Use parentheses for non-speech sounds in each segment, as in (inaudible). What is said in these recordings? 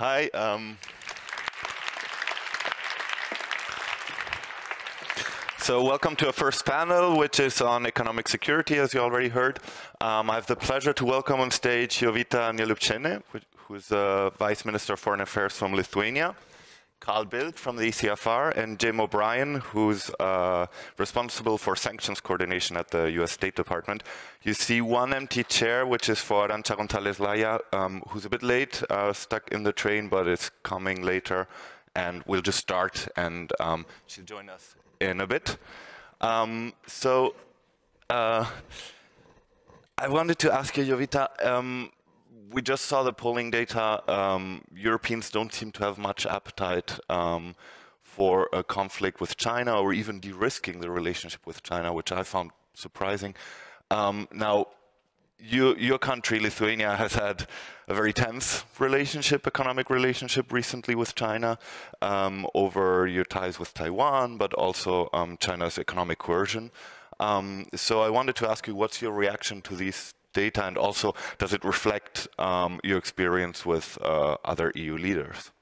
Hi. Um, so welcome to our first panel, which is on economic security, as you already heard. Um, I have the pleasure to welcome on stage Jovita Neliupšienė, who is the Vice Minister of Foreign Affairs from Lithuania. Carl Bildt from the ECFR and Jim O'Brien, who's uh, responsible for sanctions coordination at the US State Department. You see one empty chair, which is for Arancha González Laya, um, who's a bit late, uh, stuck in the train, but it's coming later. And we'll just start, and um, she'll join us in a bit. Um, so uh, I wanted to ask you, Jovita, um, we just saw the polling data. Um, Europeans don't seem to have much appetite um, for a conflict with China or even de-risking the relationship with China, which I found surprising. Um, now, you, your country, Lithuania, has had a very tense relationship, economic relationship recently with China um, over your ties with Taiwan, but also um, China's economic coercion. Um, so I wanted to ask you, what's your reaction to these data, and also does it reflect um, your experience with uh, other EU leaders?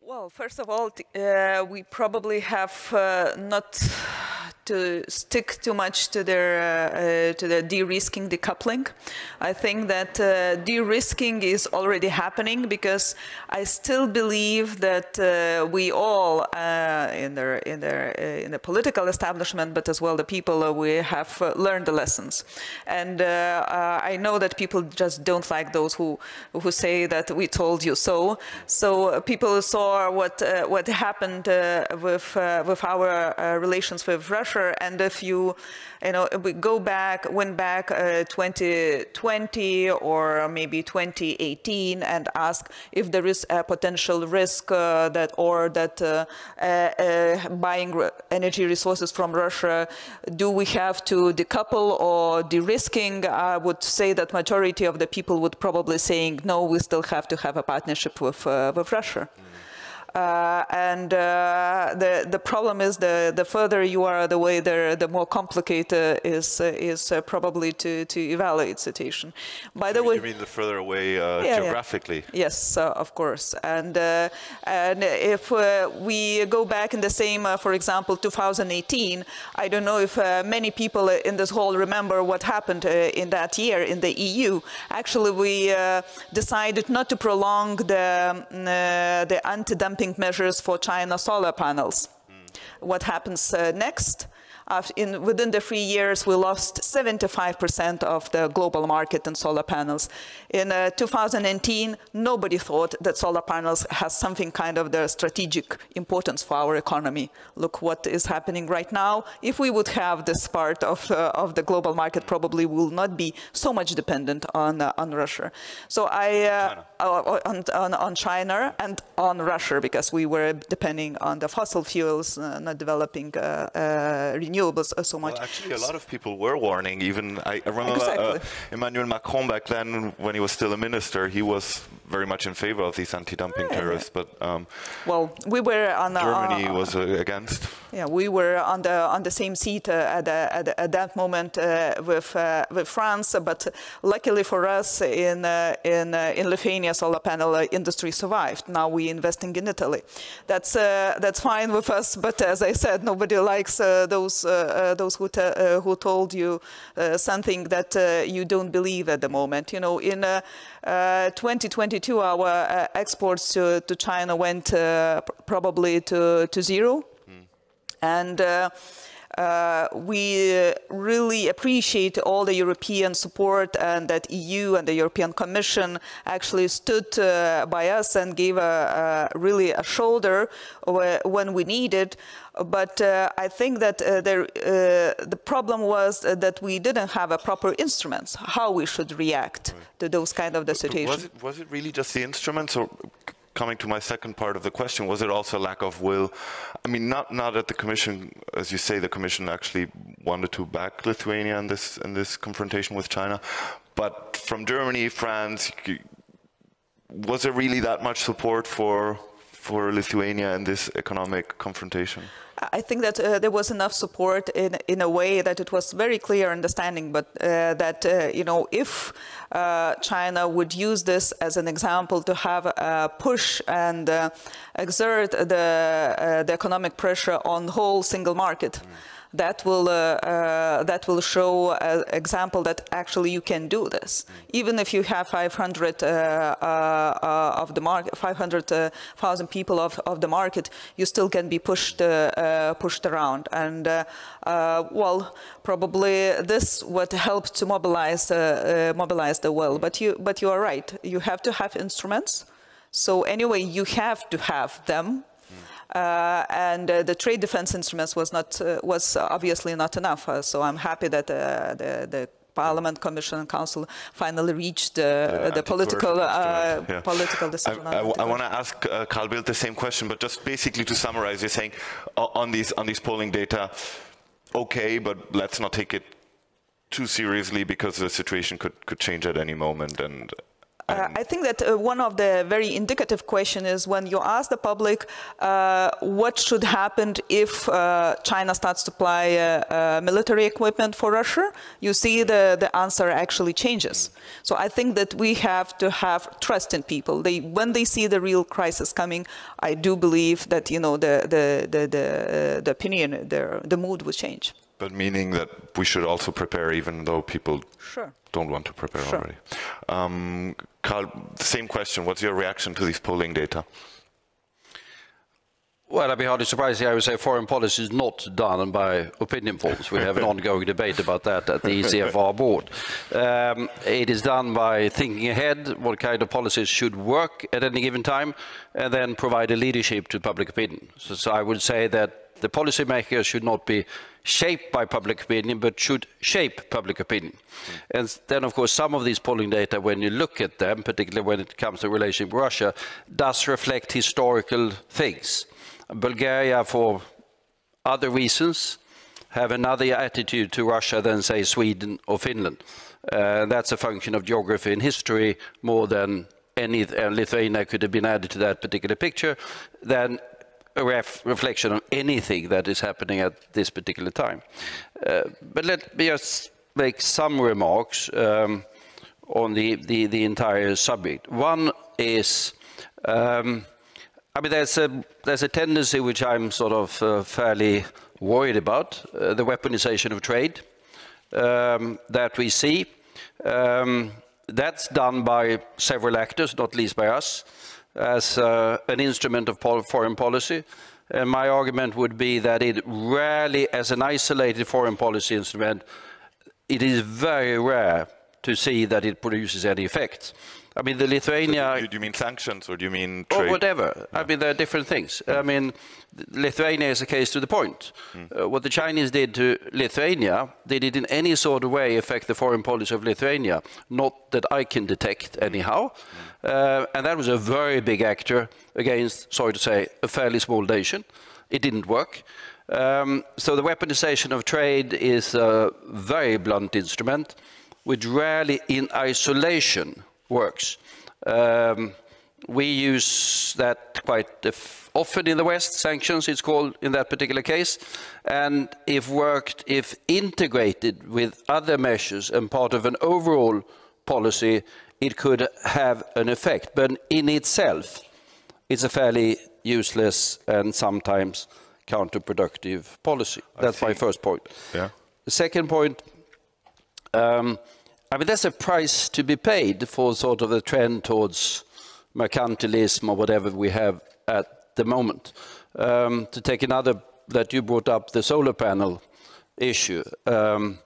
Well, first of all, uh, we probably have uh, not to stick too much to their uh, uh, to the de-risking decoupling. I think that uh, de-risking is already happening because I still believe that uh, we all uh, in the in the uh, in the political establishment, but as well the people, we have learned the lessons. And I know that people just don't like those who who say that we told you so. So people saw what what happened with with our relations with Russia and if you, you know, we go back, went back uh, 2020 or maybe 2018 and ask if there is a potential risk uh, that or that uh, uh, uh buying energy resources from Russia, do we have to decouple or de-risking? I would say that majority of the people would probably saying no, we still have to have a partnership with with Russia. Mm. Uh, and uh, the the problem is the the further you are away, the the more complicated is is uh, probably to to evaluate situation. By the you way, you mean the further away uh, yeah, geographically? Yeah. Yes, uh, of course. And uh, and if we go back in the same, for example, 2018, I don't know if many people in this hall remember what happened in that year in the EU. Actually, we decided not to prolong the the anti-dumping measures for China solar panels. Mm. What happens uh, next? Uh, in, within the three years, we lost 75% of the global market in solar panels. In uh, 2018, nobody thought that solar panels has something kind of the strategic importance for our economy. Look what is happening right now. If we would have this part of, uh, of the global market, probably will not be so much dependent on, uh, on Russia. So I, uh, uh, on, on, on, China and on Russia, because we were depending on the fossil fuels, not developing renewable renewables so much. Well, actually, a lot of people were warning. Even I, I remember uh, exactly. uh, Emmanuel Macron back then, when he was still a minister, he was very much in favor of these anti-dumping yeah. tariffs. But um, well, we were on the, Germany uh, was uh, against. Yeah, we were on the on the same seat uh, at, at, at, that moment uh, with with France. But luckily for us, in in in Lithuania, solar panel industry survived. Now we're investing in Italy. That's that's fine with us. But as I said, nobody likes those uh, uh, Uh, uh, those who, uh, who told you uh, something that you don't believe at the moment. You know, in 2022, our exports to, to China went probably to, to zero. Mm. And uh, we really appreciate all the European support and that EU and the European Commission actually stood uh, by us and gave a, a, really a shoulder when we needed. But uh, I think that uh, there, uh, the problem was that we didn't have a proper instruments, how we should react right. to those kind of the situations. Was it, was it really just the instruments or coming to my second part of the question, was it also a lack of will? I mean, not not at the Commission, as you say, the Commission actually wanted to back Lithuania in this in this confrontation with China, but from Germany, France, was there really that much support for for Lithuania in this economic confrontation? I think that uh, there was enough support in in a way that it was very clear understanding, but uh, that uh, you know if uh, China would use this as an example to have a push and uh, exert the the economic pressure on the whole single market. Mm that will uh, uh, that will show an example that actually you can do this, even if you have 500 uh, uh, uh, of the market, 500,000 uh, people of, of the market, you still can be pushed pushed around. And well, probably this would help to mobilize mobilize the will. But you but you are right. You have to have instruments. So anyway, you have to have them and uh, the trade defense instruments was not uh, was obviously not enough. so I'm happy that the, the Parliament, Commission, and Council finally reached uh, the political uh, yeah. political decision. I, I, I want to ask uh, Carl Bildt the same question, but just basically to summarize, you're saying on these on these polling data, okay, but let's not take it too seriously because the situation could could change at any moment, and uh, I think that uh, one of the very indicative question is when you ask the public uh, what should happen if uh, China starts to supply uh, uh, military equipment for Russia, you see the, the answer actually changes. So I think that we have to have trust in people. They, when they see the real crisis coming, I do believe that you know the the the the, the opinion, the, the mood will change. But meaning that we should also prepare even though people sure. don't want to prepare sure. already. Um, Carl, same question. What's your reaction to these polling data? Well, I'd be hardly surprised I would say foreign policy is not done by opinion polls. We have an (laughs) ongoing debate about that at the ECFR board. Um, it is done by thinking ahead what kind of policies should work at any given time and then provide a leadership to public opinion. So, so I would say that the policymakers should not be shaped by public opinion, but should shape public opinion. Mm. And then, of course, some of these polling data, when you look at them, particularly when it comes to relation with Russia, does reflect historical things. Bulgaria, for other reasons, have another attitude to Russia than, say, Sweden or Finland. Uh, that's a function of geography and history more than any, uh, Lithuania could have been added to that particular picture, than a ref reflection on anything that is happening at this particular time. Uh, but let me just make some remarks um, on the, the, the, entire subject. One is, um, I mean, there's a, there's a tendency which I'm sort of uh, fairly worried about, uh, the weaponization of trade um, that we see. Um, that's done by several actors, not least by us as uh, an instrument of foreign policy. And my argument would be that it rarely, as an isolated foreign policy instrument, it is very rare to see that it produces any effect. I mean, the Lithuania... Do you mean sanctions or do you mean trade? Or whatever. Yeah. I mean, there are different things. I mean, Lithuania is a case to the point. Mm. Uh, what the Chinese did to Lithuania, they did in any sort of way affect the foreign policy of Lithuania. Not that I can detect anyhow. Mm. Uh, and that was a very big actor against, sorry to say, a fairly small nation. It didn't work. Um, so the weaponization of trade is a very blunt instrument, which rarely in isolation works. Um, we use that quite often in the West, sanctions it's called in that particular case, and if worked, if integrated with other measures and part of an overall policy, it could have an effect. But in itself, it's a fairly useless and sometimes counterproductive policy. That's my first point. Yeah. The second point, um, I mean, there's a price to be paid for sort of the trend towards mercantilism or whatever we have at the moment. Um, to take another that you brought up, the solar panel issue. Um,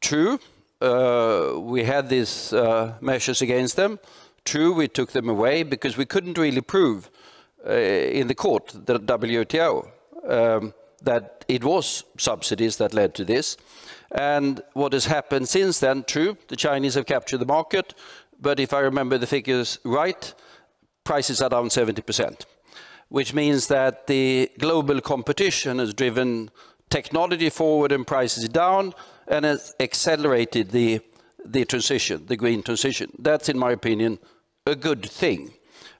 true, uh, we had these uh, measures against them. True, we took them away because we couldn't really prove uh, in the court, the WTO, um, that it was subsidies that led to this. And what has happened since then, true, the Chinese have captured the market, but if I remember the figures right, prices are down 70%, which means that the global competition has driven technology forward and prices down and has accelerated the, transition, the green transition. That's, in my opinion, a good thing.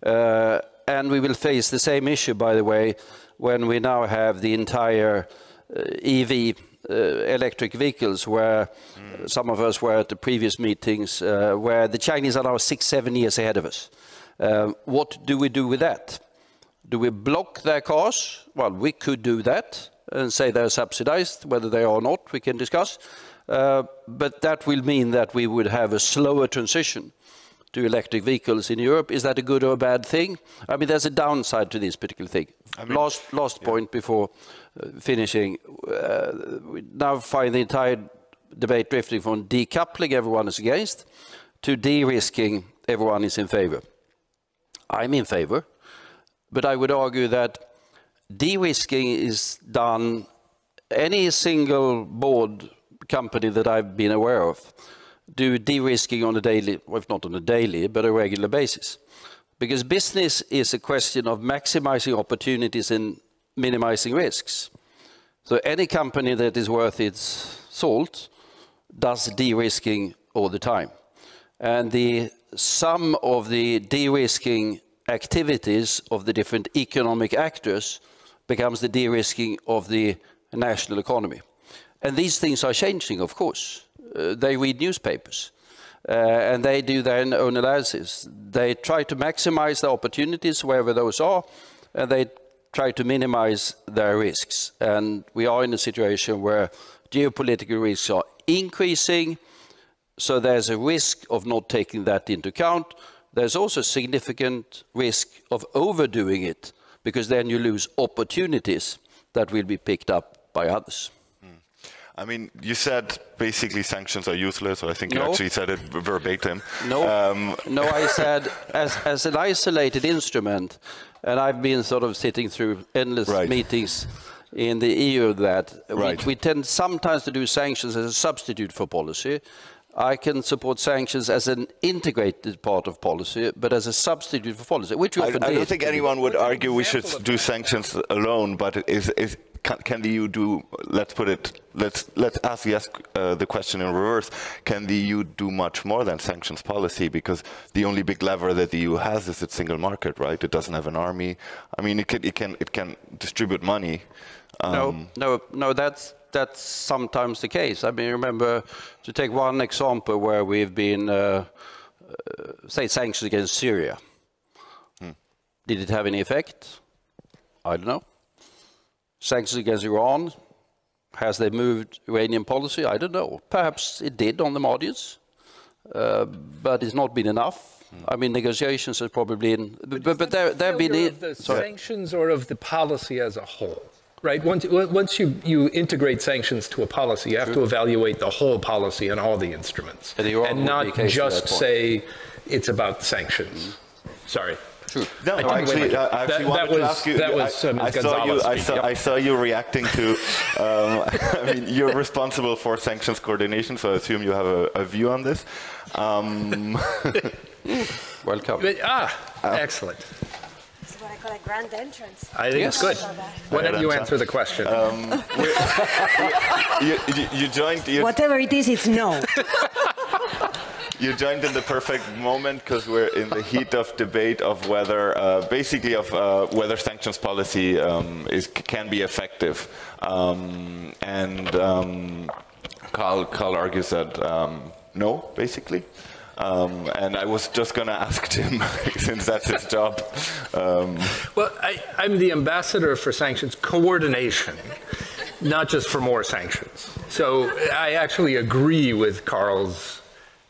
Uh, and we will face the same issue, by the way, when we now have the entire uh, EV electric vehicles, where mm. some of us were at the previous meetings, uh, where the Chinese are now six, seven years ahead of us. Uh, what do we do with that? Do we block their cars? Well, we could do that and say they're subsidized, whether they are or not, we can discuss. Uh, but that will mean that we would have a slower transition to electric vehicles in Europe. Is that a good or a bad thing? I mean, there's a downside to this particular thing. I mean, last last yeah. point before uh, finishing. Uh, we now find the entire debate drifting from decoupling, everyone is against, to de-risking, everyone is in favor. I'm in favor, but I would argue that de-risking is done any single board company that I've been aware of do de-risking on a daily, if not on a daily, but a regular basis. Because business is a question of maximizing opportunities and minimizing risks. So any company that is worth its salt does de-risking all the time. And the sum of the de-risking activities of the different economic actors becomes the de-risking of the national economy. And these things are changing, of course. Uh, they read newspapers. Uh, and they do their own analysis. They try to maximize the opportunities wherever those are, and they try to minimize their risks. And we are in a situation where geopolitical risks are increasing, so there's a risk of not taking that into account. There's also significant risk of overdoing it, because then you lose opportunities that will be picked up by others. I mean, you said basically sanctions are useless, or I think no. you actually said it verbatim. No, um, no, I (laughs) said as, as an isolated instrument, and I've been sort of sitting through endless right. meetings in the EU that right. we, we tend sometimes to do sanctions as a substitute for policy. I can support sanctions as an integrated part of policy, but as a substitute for policy, which we often I, I don't think anyone would argue we should do sanctions alone, but is, is can, can, the EU do? Let's put it. Let's let's ask the, uh, the question in reverse. Can the EU do much more than sanctions policy? Because the only big lever that the EU has is its single market, right? It doesn't have an army. I mean, it can it can it can distribute money. Um, no, no, no. That's that's sometimes the case. I mean, remember to take one example where we've been, uh, uh, say, sanctions against Syria. Hmm. Did it have any effect? I don't know sanctions against Iran. Has they moved Iranian policy? I don't know. Perhaps it did on the margins, uh, but it's not been enough. I mean, negotiations have probably been, but, but, but there, there have been of the sorry. sanctions or of the policy as a whole. Right. Once, once you, you integrate sanctions to a policy, you have True. to evaluate the whole policy and all the instruments, and, and not just say it's about sanctions. Mm -hmm. Sorry. True. No, I actually, I actually that, wanted that was, to ask you. That was um, I, I saw you. I saw, I saw, you reacting to. Um, (laughs) I mean, you're responsible for sanctions coordination, so I assume you have a, a view on this. Um, (laughs) Welcome. ah, uh, excellent. This is what I call a grand entrance. I think yes. it's good. Why don't you answer the question? Um, (laughs) you, you, you, joined. You Whatever it is, it's no. You joined in the perfect moment because we're in the heat of debate of whether, uh, basically, of uh, whether sanctions policy um, is can be effective. Um, and um, Carl, Carl argues that um, no, basically. Um, and I was just going to ask Jim, (laughs) since that's his job. Um, well, I, I'm the ambassador for sanctions coordination, not just for more sanctions. So I actually agree with Carl's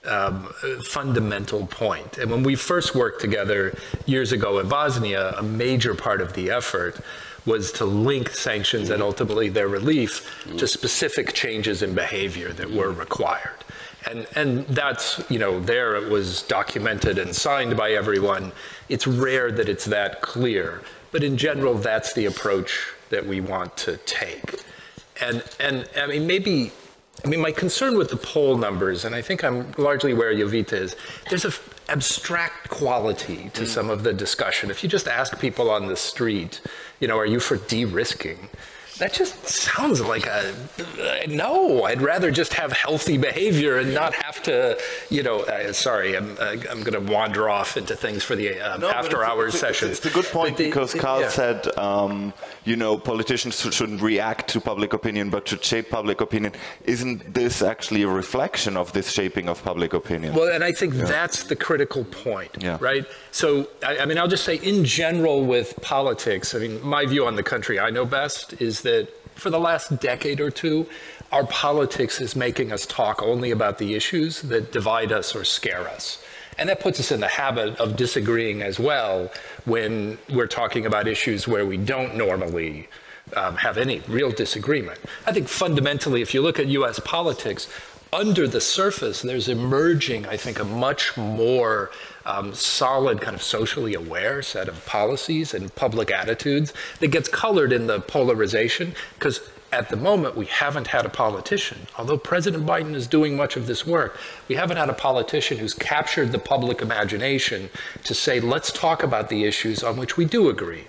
um, fundamental point. And when we first worked together years ago in Bosnia, a major part of the effort was to link sanctions and ultimately their relief to specific changes in behavior that were required. And, and that's, you know, there it was documented and signed by everyone. It's rare that it's that clear. But in general, that's the approach that we want to take. And, and I mean, maybe I mean, my concern with the poll numbers, and I think I'm largely where Jovita is, there's an abstract quality to mm. some of the discussion. If you just ask people on the street, you know, are you for de-risking? That just sounds like a no. I'd rather just have healthy behavior and not have to, you know. Uh, sorry, I'm uh, I'm going to wander off into things for the um, No, after it's a- hours it's a- It's a good point the- because Carl yeah. said, um, you know, politicians shouldn't react to public opinion, but should shape public opinion. Isn't this actually a reflection of this shaping of public opinion? Well, and I think that's the critical point, Yeah. right? So, I, I mean, I'll just say in general with politics, I mean, my view on the country I know best is that for the last decade or two, our politics is making us talk only about the issues that divide us or scare us. And that puts us in the habit of disagreeing as well when we're talking about issues where we don't normally um, have any real disagreement. I think fundamentally, if you look at US politics, under the surface, there's emerging, I think, a much more um, solid, kind of socially aware set of policies and public attitudes that gets colored in the polarization because at the moment, we haven't had a politician, although President Biden is doing much of this work, we haven't had a politician who's captured the public imagination to say, let's talk about the issues on which we do agree.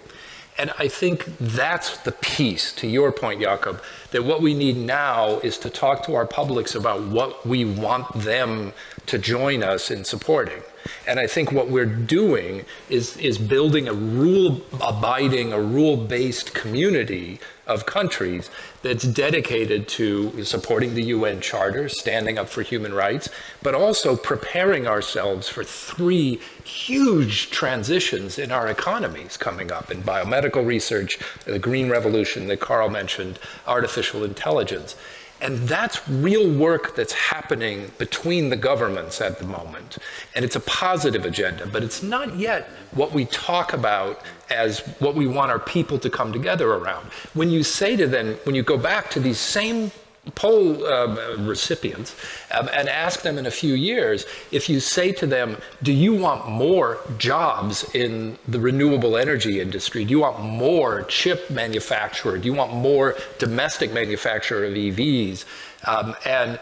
And I think that's the piece, to your point, Jakob, that what we need now is to talk to our publics about what we want them to join us in supporting. And I think what we're doing is, is building a rule abiding, a rule based community of countries that's dedicated to supporting the UN Charter, standing up for human rights, but also preparing ourselves for three huge transitions in our economies coming up in biomedical research, the green revolution that Carl mentioned, artificial intelligence. And that's real work that's happening between the governments at the moment. And it's a positive agenda, but it's not yet what we talk about as what we want our people to come together around. When you say to them, when you go back to these same poll um, recipients um, and ask them in a few years if you say to them, Do you want more jobs in the renewable energy industry? Do you want more chip manufacturer? Do you want more domestic manufacturer of EVs? Um, and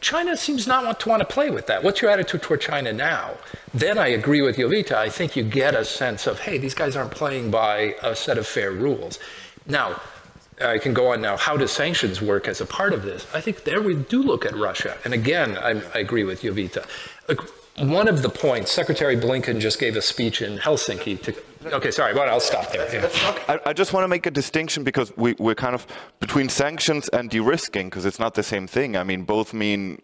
China seems not want to want to play with that. What's your attitude toward China now? Then I agree with Jovita. I think you get a sense of, hey, these guys aren't playing by a set of fair rules. Now, I can go on now. How do sanctions work as a part of this? I think there we do look at Russia. And again, I, I agree with Jovita. One of the points, Secretary Blinken just gave a speech in Helsinki to. Okay, sorry, well, I'll stop there. Yeah. I, I just want to make a distinction because we, we're kind of between sanctions and de-risking because it's not the same thing. I mean, both mean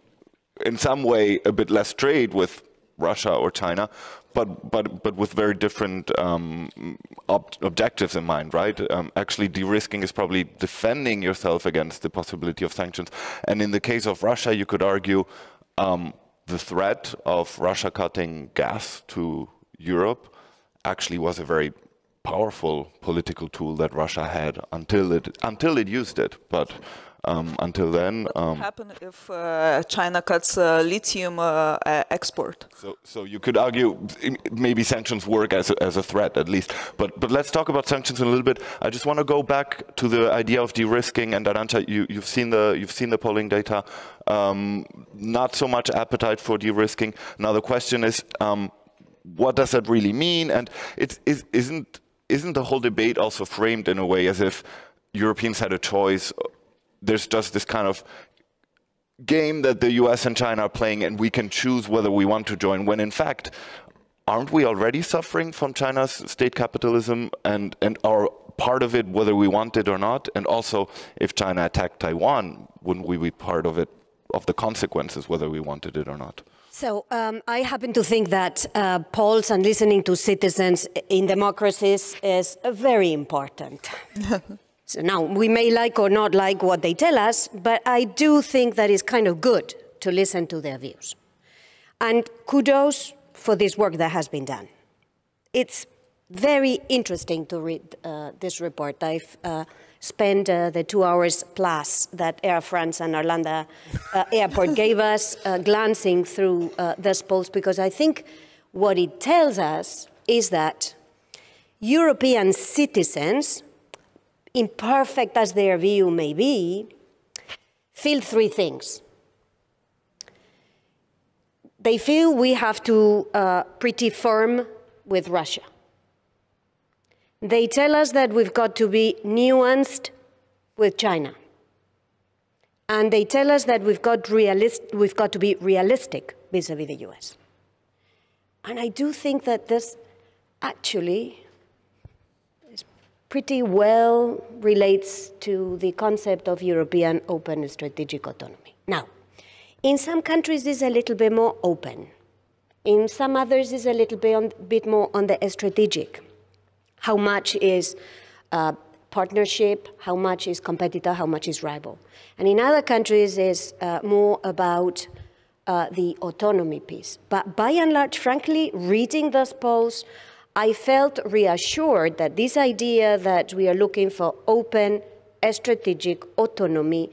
in some way a bit less trade with Russia or China, but but but with very different um, ob- objectives in mind, right? Um, actually, de-risking is probably defending yourself against the possibility of sanctions. And in the case of Russia, you could argue um, the threat of Russia cutting gas to Europe actually was a very powerful political tool that Russia had until it until it used it. But um, until then, What um, happen if uh, China cuts uh, lithium uh, uh, export? so so you could argue maybe sanctions work as a, as a threat at least. But but let's talk about sanctions in a little bit. I just want to go back to the idea of de-risking. And Arancha, you you've seen the you've seen the polling data. Um, not so much appetite for de-risking. Now the question is. Um, what does that really mean? And it is, isn't isn't the whole debate also framed in a way as if Europeans had a choice? There's just this kind of game that the US and China are playing, and we can choose whether we want to join. When in fact, aren't we already suffering from China's state capitalism and and are part of it, whether we want it or not? And also, if China attacked Taiwan, wouldn't we be part of it, of the consequences, whether we wanted it or not? So um, I happen to think that uh, polls and listening to citizens in democracies is very important. (laughs) now we may like or not like what they tell us, but I do think that it's kind of good to listen to their views. And kudos for this work that has been done. It's very interesting to read uh, this report. I've uh, spent uh, the two hours plus that Air France and Arlanda uh, (laughs) Airport gave us uh, glancing through uh, these polls because I think what it tells us is that European citizens, imperfect as their view may be, feel three things. They feel we have to uh, pretty firm with Russia. They tell us that we've got to be nuanced with China. And they tell us that we've got, realist, we've got to be realistic vis a vis the US. And I do think that this actually pretty well relates to the concept of European open strategic autonomy. Now, in some countries, it's a little bit more open. In some others, it's a little bit, on, bit more on the strategic. How much is uh, partnership, how much is competitor, how much is rival. And in other countries, it's uh, more about uh, the autonomy piece. But by and large, frankly, reading those polls, I felt reassured that this idea that we are looking for open strategic autonomy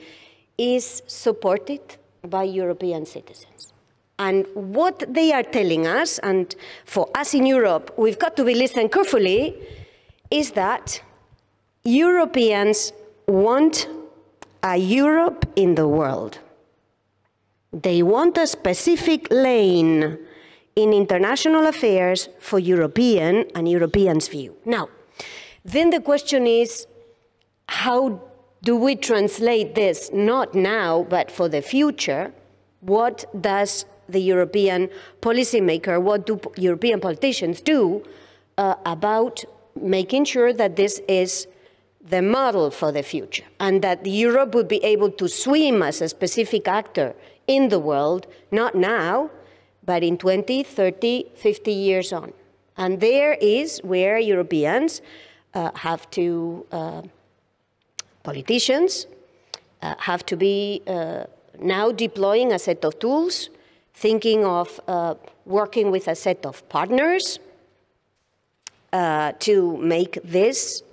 is supported by European citizens. And what they are telling us, and for us in Europe, we've got to be listening carefully, is that Europeans want a Europe in the world. They want a specific lane in international affairs for European and Europeans' view. Now, then the question is how do we translate this, not now, but for the future? What does the European policymaker, what do European politicians do uh, about making sure that this is the model for the future and that Europe would be able to swim as a specific actor in the world, not now, but in 20, 30, 50 years on. And there is where Europeans uh, have to, uh, politicians uh, have to be uh, now deploying a set of tools, thinking of uh, working with a set of partners uh, to make this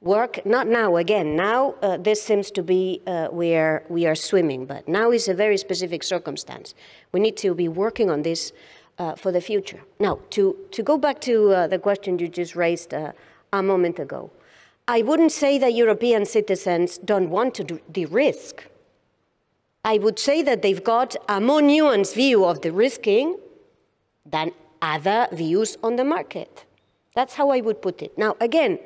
work, not now again, now uh, this seems to be uh, where we are swimming, but now is a very specific circumstance. We need to be working on this uh, for the future. Now, to, to go back to uh, the question you just raised uh, a moment ago, I wouldn't say that European citizens don't want to de-risk. I would say that they've got a more nuanced view of the risking than other views on the market. That's how I would put it. Now, again,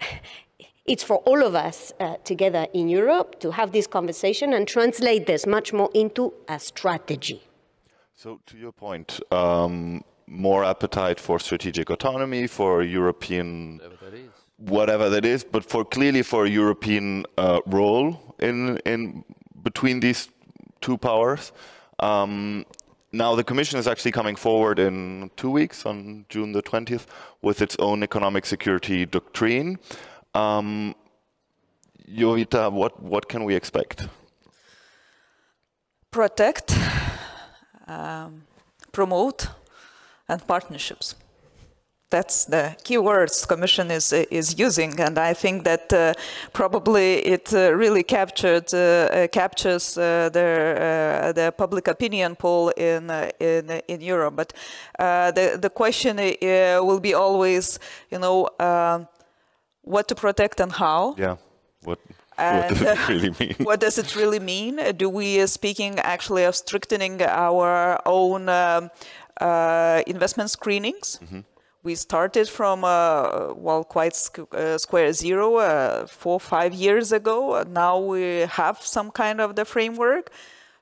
(laughs) it's for all of us uh, together in Europe to have this conversation and translate this much more into a strategy. So, to your point, um, more appetite for strategic autonomy, for European, whatever that is, but for clearly for a European uh, role in in between these two powers. Um, now the Commission is actually coming forward in two weeks, on June the 20th, with its own economic security doctrine. Um, Jovita, what, what can we expect? Protect, um, promote, and partnerships. That's the keywords Commission is is using, and I think that uh, probably it uh, really captured uh, uh captures uh, the uh, the public opinion poll in in in Europe. But the the question will be always, you know what to protect and how. Yeah. What, what does it really mean? what does it really mean? Do we, uh, speaking actually of strengthening our own um, uh, investment screenings? Mm -hmm. We started from, uh, well, quite uh, square zero uh, four, five years ago. Now we have some kind of the framework.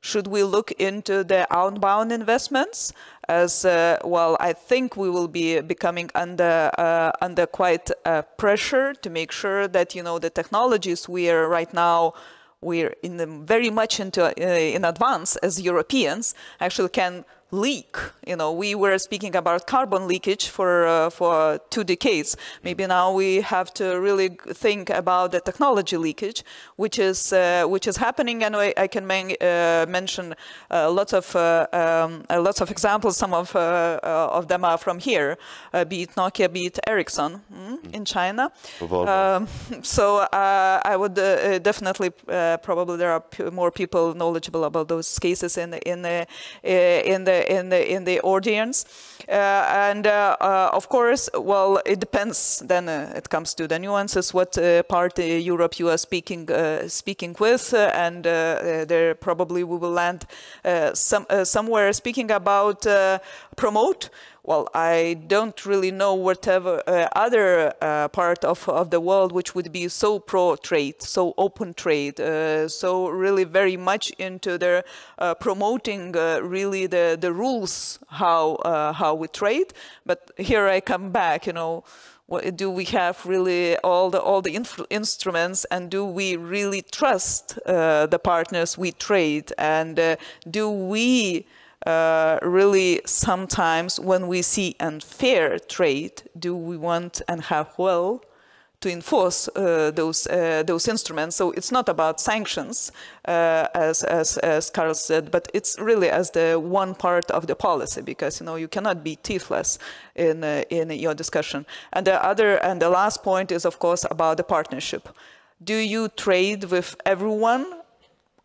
Should we look into the outbound investments? As uh, well, I think we will be becoming under uh, under quite uh, pressure to make sure that you know the technologies we are right now we're in the, very much into uh, in advance as Europeans actually can leak. You know, we were speaking about carbon leakage for uh, for two decades. Maybe now we have to really think about the technology leakage, which is uh, which is happening, and I, I can man, uh, mention uh, lots of uh, um, uh, lots of examples. Some of of them are from here, be it Nokia, be it Ericsson mm, in China. Um, (laughs) so I would definitely probably there are more people knowledgeable about those cases in the, in the in in the in the audience. Uh, and uh, uh, of course, well, it depends. Then uh, it comes to the nuances. What uh, part uh, Europe you are speaking speaking with, and there probably we will land some somewhere speaking about promote well, I don't really know whatever uh, other uh, part of, of the world which would be so pro-trade, so open trade, uh, so really very much into their uh, promoting uh, really the, the rules how, uh, how we trade. But here I come back, you know, what, do we have really all the all the instruments and do we really trust the partners we trade and do we uh, really sometimes when we see unfair trade, do we want and have well to enforce uh, those uh, those instruments? So it's not about sanctions, uh, as as as Carl said, but it's really as the one part of the policy because you know you cannot be teethless in uh, in your discussion. And the other and the last point is of course about the partnership. Do you trade with everyone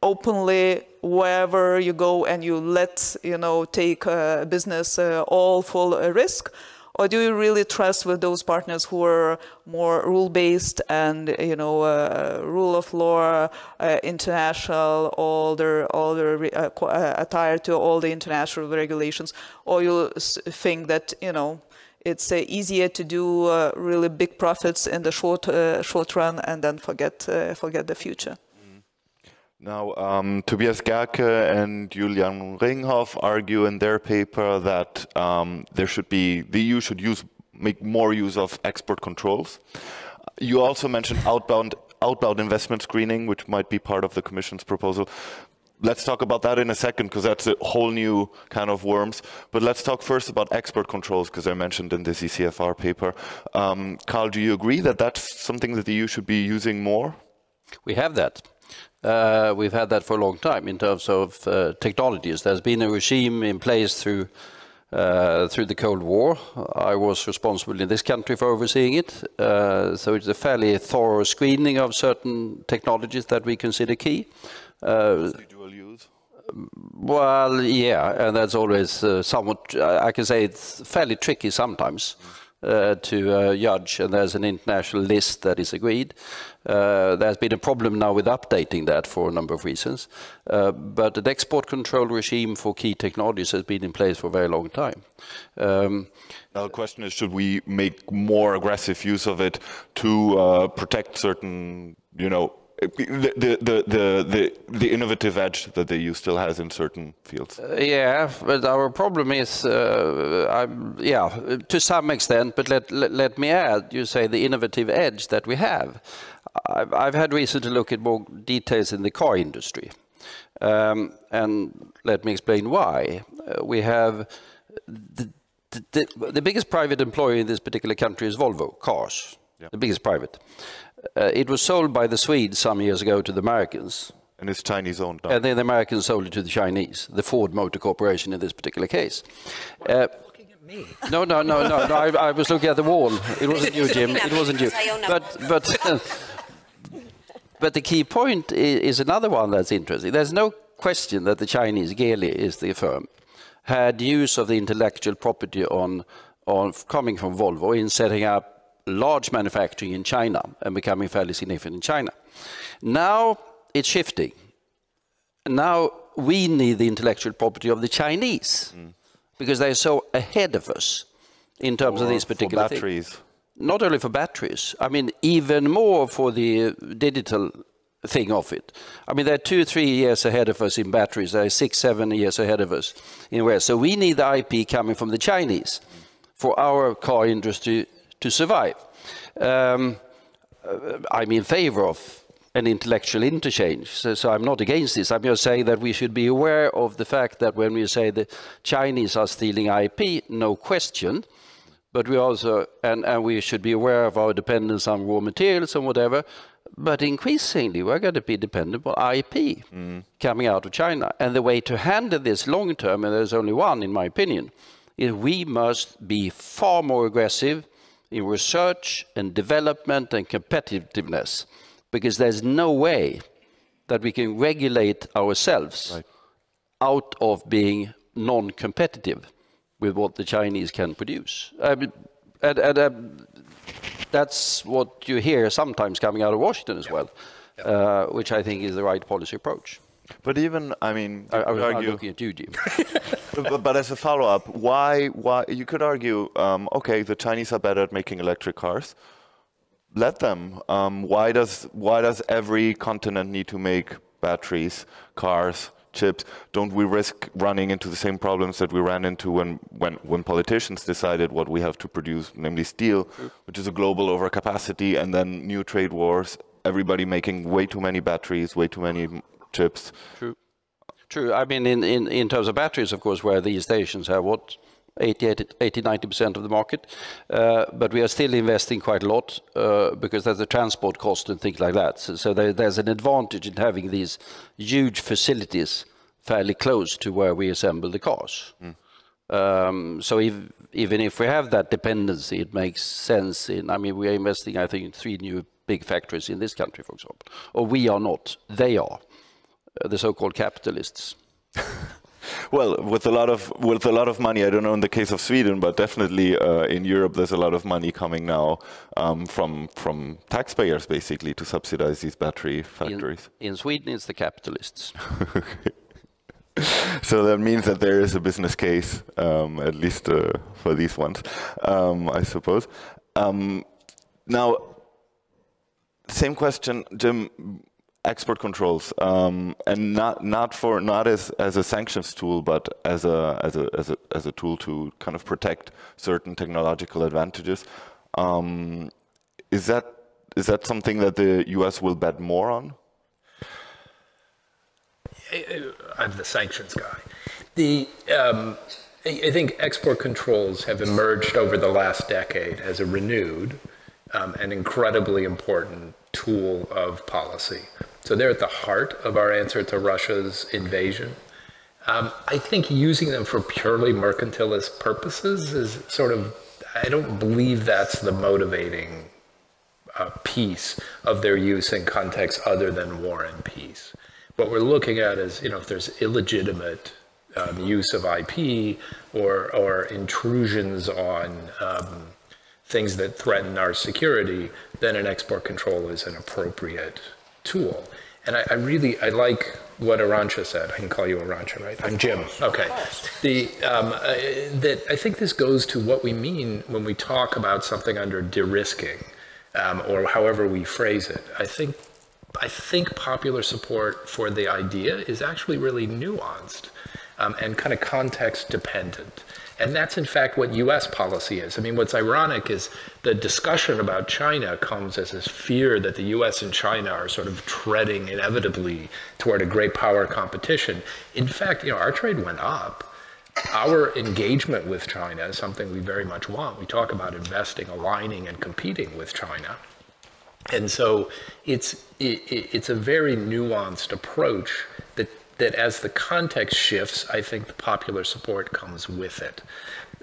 openly wherever you go and you let you know take a business uh, all full risk or do you really trust with those partners who are more rule based and you know uh, rule of law uh, international all their all their uh, uh, attire to all the international regulations? Or you think that you know it's uh, easier to do uh, really big profits in the short short run and then forget forget the future now, um, Tobias Gehrke and Julian Ringhof argue in their paper that um, there should be the EU should use make more use of export controls. You also mentioned outbound outbound investment screening, which might be part of the Commission's proposal. Let's talk about that in a second, because that's a whole new kind of worms. But let's talk first about export controls, because they're mentioned in this ECFR paper. Um, Carl, do you agree that that's something that the EU should be using more? We have that. Uh, we've had that for a long time in terms of uh, technologies. There's been a regime in place through uh, through the Cold War. I was responsible in this country for overseeing it. Uh, so it's a fairly thorough screening of certain technologies that we consider key. Uh, dual use? Well, yeah, and that's always uh, somewhat, I can say it's fairly tricky sometimes. Uh, to uh, judge, and there's an international list that is agreed. Uh, there's been a problem now with updating that for a number of reasons, uh, but the export control regime for key technologies has been in place for a very long time. Um, now the question is, should we make more aggressive use of it to uh, protect certain, you know, the, the, the, the, the innovative edge that the EU still has in certain fields. Uh, yeah, but our problem is, uh, yeah, to some extent, but let, let, let, me add, you say the innovative edge that we have. I've, I've had reason to look at more details in the car industry. Um, and let me explain why. Uh, we have the, the, the, biggest private employer in this particular country is Volvo Cars, yep. the biggest private. Uh, it was sold by the Swedes some years ago to the Americans. And it's Chinese owned now. And then the Americans sold it to the Chinese, the Ford Motor Corporation in this particular case. Uh, no, no, no, no, no. I, I, was looking at the wall. It wasn't you, Jim. It wasn't you. But, but, (laughs) but the key point is another one that's interesting. There's no question that the Chinese, Geely is the firm, had use of the intellectual property on, on coming from Volvo in setting up large manufacturing in China and becoming fairly significant in China. Now it's shifting. Now we need the intellectual property of the Chinese mm. because they're so ahead of us in terms or of these particular for batteries. Not only for batteries, I mean, even more for the digital thing of it. I mean, they're two, three years ahead of us in batteries. They're six, seven years ahead of us in where. So we need the IP coming from the Chinese for our car industry to survive. Um, uh, I'm in favor of an intellectual interchange, so, so, I'm not against this. I'm just saying that we should be aware of the fact that when we say the Chinese are stealing IP, no question, but we also, and, and we should be aware of our dependence on raw materials and whatever, but increasingly we're going to be dependent on IP mm. coming out of China. And the way to handle this long term, and there's only one in my opinion, is we must be far more aggressive in research and development and competitiveness because there's no way that we can regulate ourselves right. out of being non-competitive with what the Chinese can produce. and, and uh, that's what you hear sometimes coming out of Washington as well, uh, which I think is the right policy approach. But even, I mean, I, I not argue, looking at you, Jim. (laughs) but, but as a follow-up, why, why, you could argue, um, okay, the Chinese are better at making electric cars. Let them. Um, why does, why does every continent need to make batteries, cars, chips? Don't we risk running into the same problems that we ran into when, when, when politicians decided what we have to produce, namely steel, which is a global overcapacity, and then new trade wars, everybody making way too many batteries, way too many chips. True. True. I mean, in, in, in terms of batteries, of course, where these stations have what? 80, 80, 90% of the market. Uh, but we are still investing quite a lot uh, because there's a transport cost and things like that. So, so there, there's an advantage in having these huge facilities fairly close to where we assemble the cars. Um, so if, even if we have that dependency, it makes sense in, I mean, we are investing, I think, in three new big factories in this country, for example. Or we are not, they are, the so-called capitalists. (laughs) Well, with a lot of with a lot of money, I don't know in the case of Sweden, but definitely uh, in Europe, there's a lot of money coming now um, from from taxpayers, basically, to subsidize these battery In, factories. in Sweden, it's the capitalists. (laughs) so that means that there is a business case, um, at least uh, for these ones, um, I suppose. Um, now, same question, Jim. Export controls, um, and not not for not as as a sanctions tool, but as a as a as a as a tool to kind of protect certain technological advantages. Um, is that is that something that the U.S. will bet more on? I'm the sanctions guy. The um, I think export controls have emerged over the last decade as a renewed um, and incredibly important tool of policy. So they're at the heart of our answer to Russia's invasion. Um, I think using them for purely mercantilist purposes is sort of, I don't believe that's the motivating uh, piece of their use in contexts other than war and peace. What we're looking at is, you know, if there's illegitimate um, use of IP or, or intrusions on um, things that threaten our security, then an export control is an appropriate tool. And I, I really, I like what Arancha said. I can call you Arancha, right? I'm Jim. Okay. The, um, uh, that I think this goes to what we mean when we talk about something under de-risking, um, or however we phrase it. I think, I think popular support for the idea is actually really nuanced um, and kind of context dependent. And that's in fact what US policy is. I mean, what's ironic is the discussion about China comes as this fear that the US and China are sort of treading inevitably toward a great power competition. In fact, you know, our trade went up. Our engagement with China is something we very much want. We talk about investing, aligning, and competing with China. And so it's, it, it's a very nuanced approach that, as the context shifts, I think the popular support comes with it.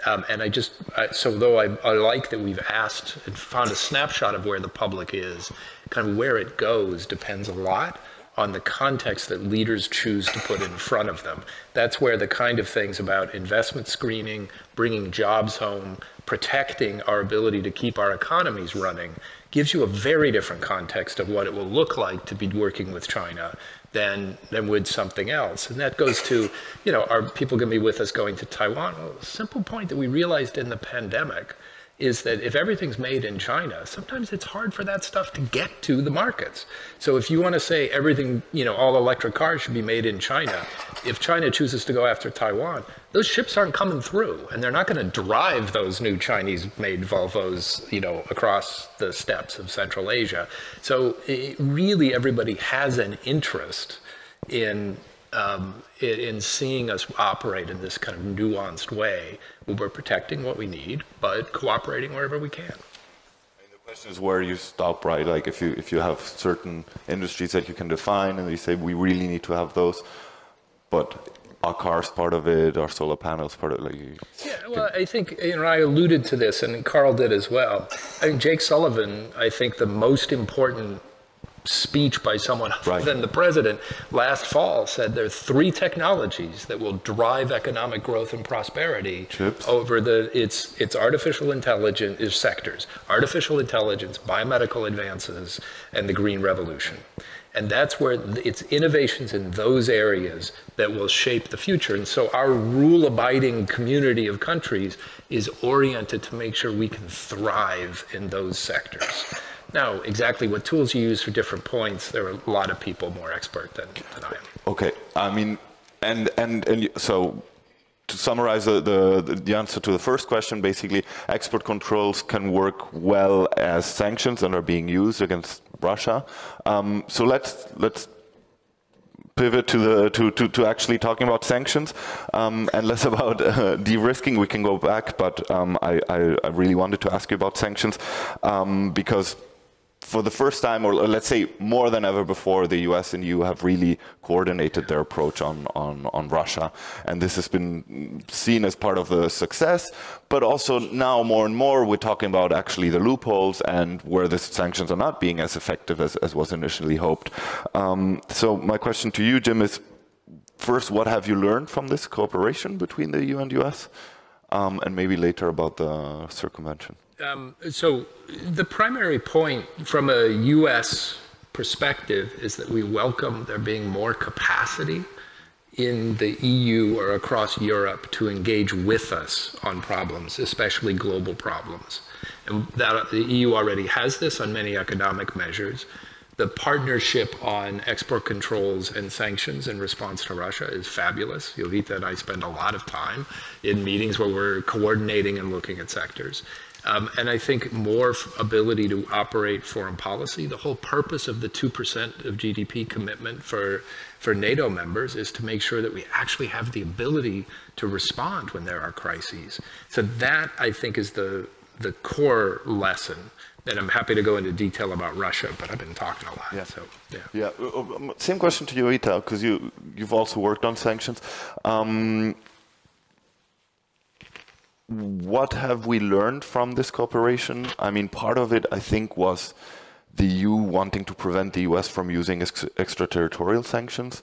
Um, and I just, I, so though I, I like that we've asked and found a snapshot of where the public is, kind of where it goes depends a lot on the context that leaders choose to put in front of them. That's where the kind of things about investment screening, bringing jobs home, protecting our ability to keep our economies running gives you a very different context of what it will look like to be working with China than than would something else. And that goes to, you know, are people going to be with us going to Taiwan? Well, a simple point that we realized in the pandemic is that if everything's made in China, sometimes it's hard for that stuff to get to the markets. So if you want to say everything, you know, all electric cars should be made in China, if China chooses to go after Taiwan, those ships aren't coming through and they're not going to drive those new Chinese made Volvos, you know, across the steppes of Central Asia. So it, really everybody has an interest in um, in, in seeing us operate in this kind of nuanced way we're protecting what we need, but cooperating wherever we can. The question is where you stop, right? Like if you if you have certain industries that you can define, and you say we really need to have those, but are cars part of it? Are solar panels part of it? Like Yeah, well, I think you know I alluded to this, and Carl did as well. I think Jake Sullivan, I think the most important speech by someone other Right. than the president last fall said there are three technologies that will drive economic growth and prosperity Chips. over the it's it's artificial intelligence is sectors artificial intelligence biomedical advances and the green revolution And that's where it's innovations in those areas that will shape the future. And so our rule abiding community of countries is oriented to make sure we can thrive in those sectors. Now, exactly what tools you use for different points, there are a lot of people more expert than, than I am. Okay, I mean, and and and so to summarize the, the, the, answer to the first question, basically, export controls can work well as sanctions and are being used against Russia. Um, so let's let's pivot to the to, to, to actually talking about sanctions um, and less (laughs) about uh, de-risking. We can go back, but um, I, I, I, really wanted to ask you about sanctions um, because for the first time, or let's say more than ever before, the US and EU have really coordinated their approach on, on, on Russia. And this has been seen as part of the success. But also now more and more, we're talking about actually the loopholes and where the sanctions are not being as effective as, as was initially hoped. Um, so my question to you, Jim, is first, what have you learned from this cooperation between the EU and US? Um, and maybe later about the circumvention. Um, so the primary point from a U.S. perspective is that we welcome there being more capacity in the EU or across Europe to engage with us on problems, especially global problems. And that the EU already has this on many economic measures. The partnership on export controls and sanctions in response to Russia is fabulous. Jovita and I spend a lot of time in meetings where we're coordinating and looking at sectors. Um, and I think more ability to operate foreign policy. The whole purpose of the 2% of GDP commitment for, for NATO members is to make sure that we actually have the ability to respond when there are crises. So that, I think, is the, the core lesson. And I'm happy to go into detail about Russia, but I've been talking a lot. Yeah. So, yeah. Yeah. Uh, um, same question to you, Ita, because you, you've also worked on sanctions. Um, what have we learned from this cooperation? I mean, part of it, I think, was the EU wanting to prevent the US from using ex extraterritorial sanctions.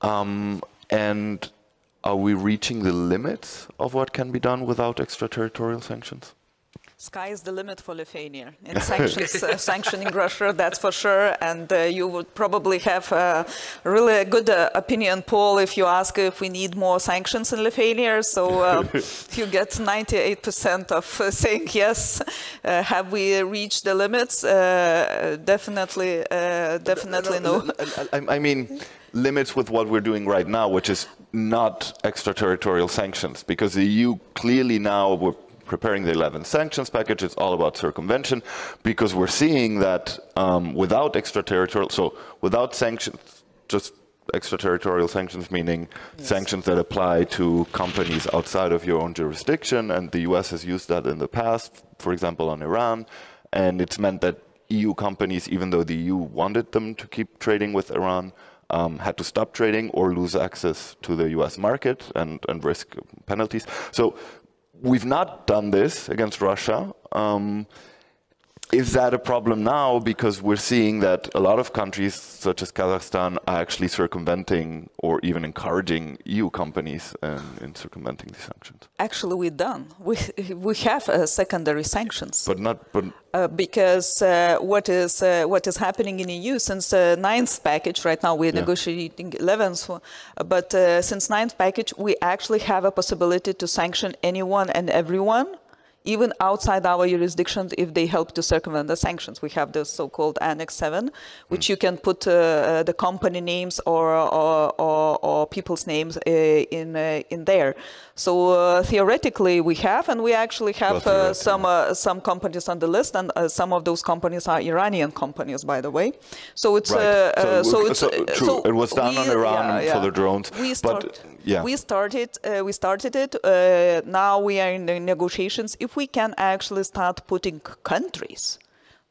Um, and are we reaching the limits of what can be done without extraterritorial sanctions? Sky is the limit for Lithuania (laughs) in sanctions, uh, sanctioning Russia, that's for sure. And uh, you would probably have a really good uh, opinion poll if you ask if we need more sanctions in Lithuania. So uh, (laughs) you get 98% of uh, saying yes. Uh, have we reached the limits? definitely, definitely no. no. I, I mean, limits with what we're doing right now, which is not extraterritorial sanctions, because the EU clearly now we're preparing the 11th sanctions package. It's all about circumvention because we're seeing that um, without extraterritorial, so without sanctions, just extraterritorial sanctions, meaning yes. sanctions that apply to companies outside of your own jurisdiction. And the US has used that in the past, for example, on Iran. And it's meant that EU companies, even though the EU wanted them to keep trading with Iran, um, had to stop trading or lose access to the US market and, and risk penalties. So we've not done this against Russia. Um, is that a problem now? Because we're seeing that a lot of countries, such as Kazakhstan, are actually circumventing or even encouraging EU companies in, in circumventing these sanctions. Actually, we've done. We (laughs) we have uh, secondary sanctions. But not. But uh, because uh, what is uh, what is happening in EU since the ninth package right now we're yeah. negotiating 11th, but uh, since ninth package we actually have a possibility to sanction anyone and everyone even outside our jurisdiction if they help to circumvent the sanctions. We have the so-called Annex 7, which mm. you can put uh, uh, the company names or, or, or, or people's names uh, in, uh, in there. So uh, theoretically we have, and we actually have well, some, some companies on the list, and some of those companies are Iranian companies, by the way. So it's, right. so, so, it's, so, true. So it was done we, on Iran yeah, yeah. for the drones. But, yeah. we started, we started it. now we are in the negotiations. If we can actually start putting countries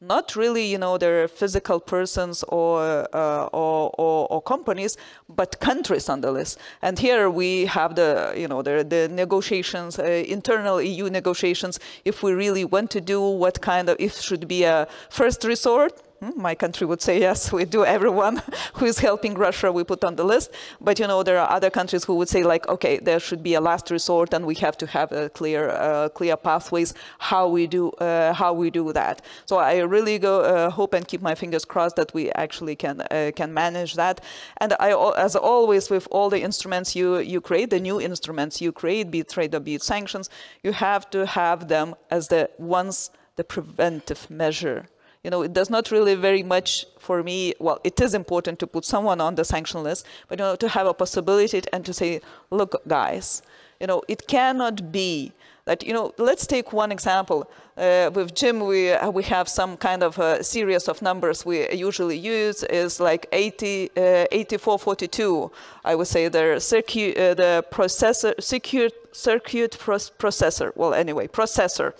not really, you know, their physical persons or, uh, or, or, or, companies, but countries on the list. And here we have the, you know, the, the negotiations, uh, internal EU negotiations, if we really want to do what kind of, if should be a first resort, my country would say yes, we do. Everyone (laughs) who is helping Russia, we put on the list. But you know, there are other countries who would say like, okay, there should be a last resort, and we have to have a clear, uh, clear pathways how we do, uh, how we do that. So I really go uh, hope and keep my fingers crossed that we actually can uh, can manage that. And I, as always, with all the instruments you you create, the new instruments you create, be it trade or be it sanctions, you have to have them as the ones the preventive measure you know, it does not really very much for me. Well, it is important to put someone on the sanction list, but you know, to have a possibility and to say, look, guys, you know, it cannot be that you know. Let's take one example. Uh, with Jim, we uh, we have some kind of a series of numbers we usually use is like 80, uh, 8442. I would say the circuit, uh, the processor, circuit, circuit processor. Well, anyway, processor.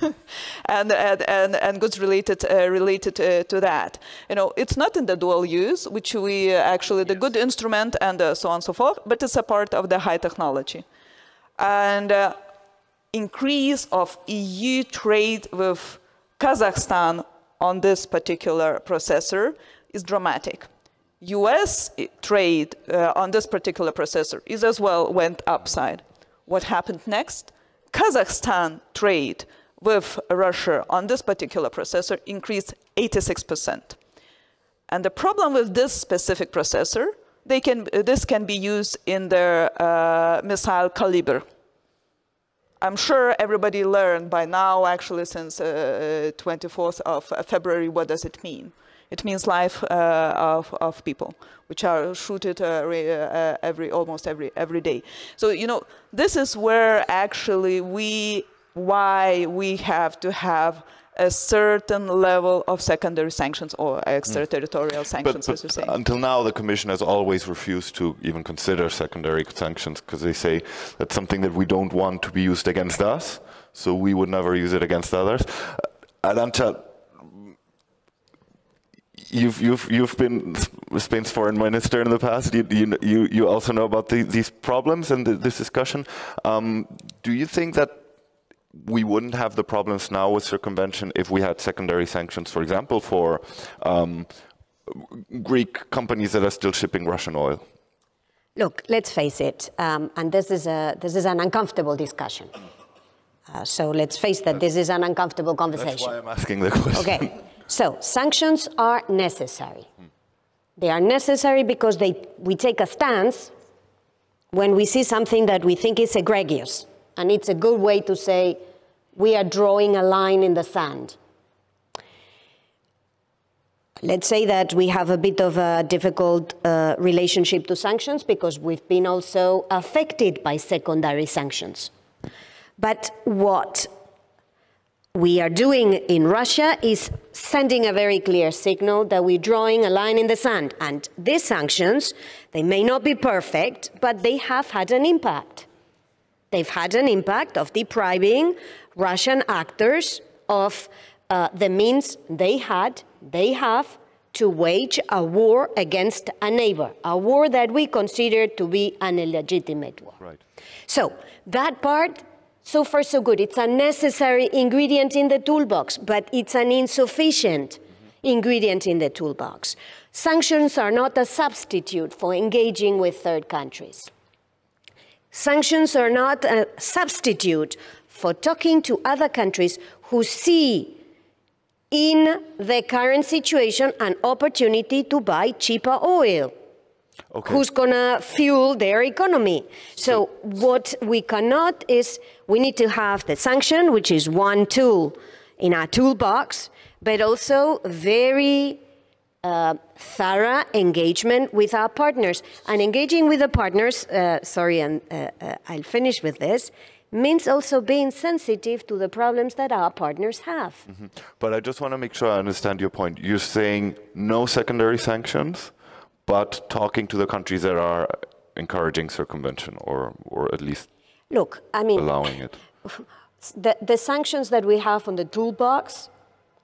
(laughs) and, and, and, and goods related, uh, related uh, to that. You know, it's not in the dual use, which we uh, actually, the good instrument and uh, so on and so forth, but it's a part of the high technology. And uh, increase of EU trade with Kazakhstan on this particular processor is dramatic. US trade uh, on this particular processor is as well went upside. What happened next? Kazakhstan trade with Russia on this particular processor increased 86%. And the problem with this specific processor, they can, this can be used in their uh, missile Kalibr. I'm sure everybody learned by now, actually since uh, 24th of February, what does it mean? It means life uh, of, of people, which are shooted uh, uh, every, almost every, every day. So, you know, this is where actually we why we have to have a certain level of secondary sanctions or extraterritorial sanctions, but, but as you say. Until now, the Commission has always refused to even consider secondary sanctions because they say that's something that we don't want to be used against us, so we would never use it against others. Arancha, you've you've you've been Spain's foreign minister in the past. You you you also know about the, these problems and the, this discussion. Um, do you think that we wouldn't have the problems now with circumvention if we had secondary sanctions, for example, for um, Greek companies that are still shipping Russian oil? Look, let's face it, um, and this is, a, this is an uncomfortable discussion. Uh, so let's face that this is an uncomfortable conversation. That's why I'm asking the question. Okay, so sanctions are necessary. They are necessary because they, we take a stance when we see something that we think is egregious. And it's a good way to say, we are drawing a line in the sand. Let's say that we have a bit of a difficult uh, relationship to sanctions because we've been also affected by secondary sanctions. But what we are doing in Russia is sending a very clear signal that we're drawing a line in the sand. And these sanctions, they may not be perfect, but they have had an impact. They've had an impact of depriving Russian actors of uh, the means they had, they have, to wage a war against a neighbor, a war that we consider to be an illegitimate war. Right. So that part, so far so good. It's a necessary ingredient in the toolbox, but it's an insufficient mm -hmm. ingredient in the toolbox. Sanctions are not a substitute for engaging with third countries. Sanctions are not a substitute for talking to other countries who see in the current situation an opportunity to buy cheaper oil. Okay. Who's going to fuel their economy? So, what we cannot is we need to have the sanction, which is one tool in our toolbox, but also very uh, thorough engagement with our partners. And engaging with the partners, uh, sorry, and uh, uh, I'll finish with this, means also being sensitive to the problems that our partners have. Mm -hmm. But I just want to make sure I understand your point. You're saying no secondary sanctions, but talking to the countries that are encouraging circumvention or, or at least Look, I mean, allowing it. (laughs) The, the sanctions that we have on the toolbox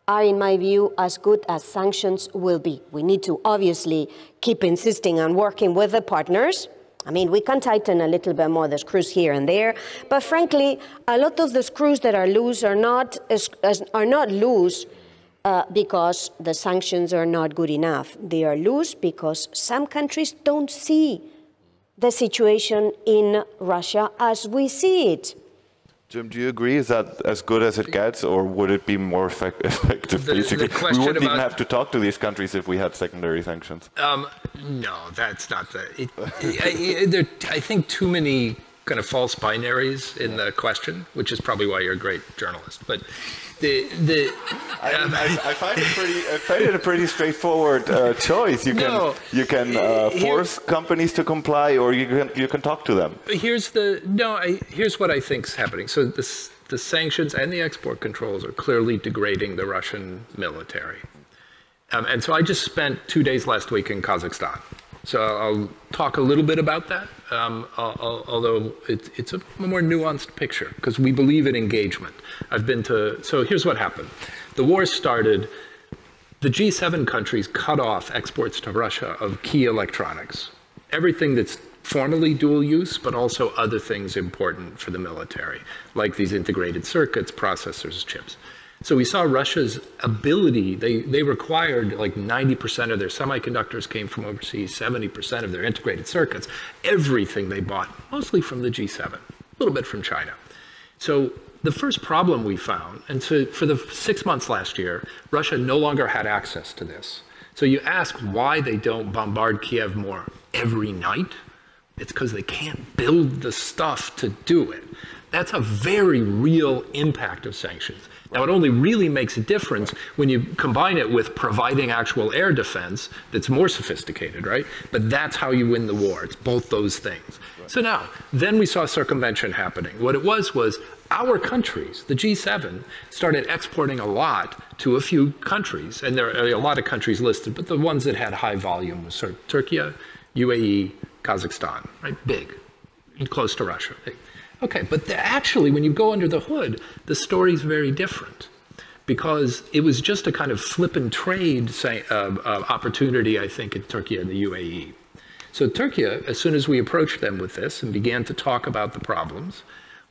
are, in my view, as good as sanctions will be. We need to obviously keep insisting on working with the partners. I mean, we can tighten a little bit more the screws here and there, but frankly, a lot of the screws that are loose are not, are not loose uh, because the sanctions are not good enough. They are loose because some countries don't see the situation in Russia as we see it. Jim, do you agree? Is that as good as it gets, or would it be more effect- effective? The- the we wouldn't even have to talk to these countries if we had secondary sanctions. Um, no, that's not the. It, I, I- there, I think too many kind of false binaries in the question, which is probably why you're a great journalist. But the the I, I, I find it pretty. I find it a pretty straightforward uh, choice. You can No. you can uh, Here- force companies to comply, or you can you can talk to them. here's the no. I, here's what I think's happening. So this, the sanctions and the export controls are clearly degrading the Russian military. Um, and so I just spent two days last week in Kazakhstan. So I'll talk a little bit about that, um, al- al- although it, it's a more nuanced picture because we believe in engagement. I've been to, so here's what happened. The war started, the G7 countries cut off exports to Russia of key electronics. Everything that's formally dual use, but also other things important for the military, like these integrated circuits, processors, chips. So we saw Russia's ability, they, they required like 90% of their semiconductors came from overseas, 70% of their integrated circuits, everything they bought, mostly from the G7, a little bit from China. So the first problem we found, and so for the six months last year, Russia no longer had access to this. So you ask why they don't bombard Kiev more every night. It's because they can't build the stuff to do it. That's a very real impact of sanctions. Now, it only really makes a difference when you combine it with providing actual air defense that's more sophisticated, right? But that's how you win the war. It's both those things. So now, then we saw circumvention happening. What it was was our countries, the G7, started exporting a lot to a few countries, and there are a lot of countries listed, but the ones that had high volume was of Turkey, UAE, Kazakhstan, right? Big, close to Russia. Okay, but the, actually, when you go under the hood, the story's very different because it was just a kind of flip and trade say, uh, uh, opportunity, I think, in Turkey and the UAE. So Turkey, as soon as we approached them with this and began to talk about the problems,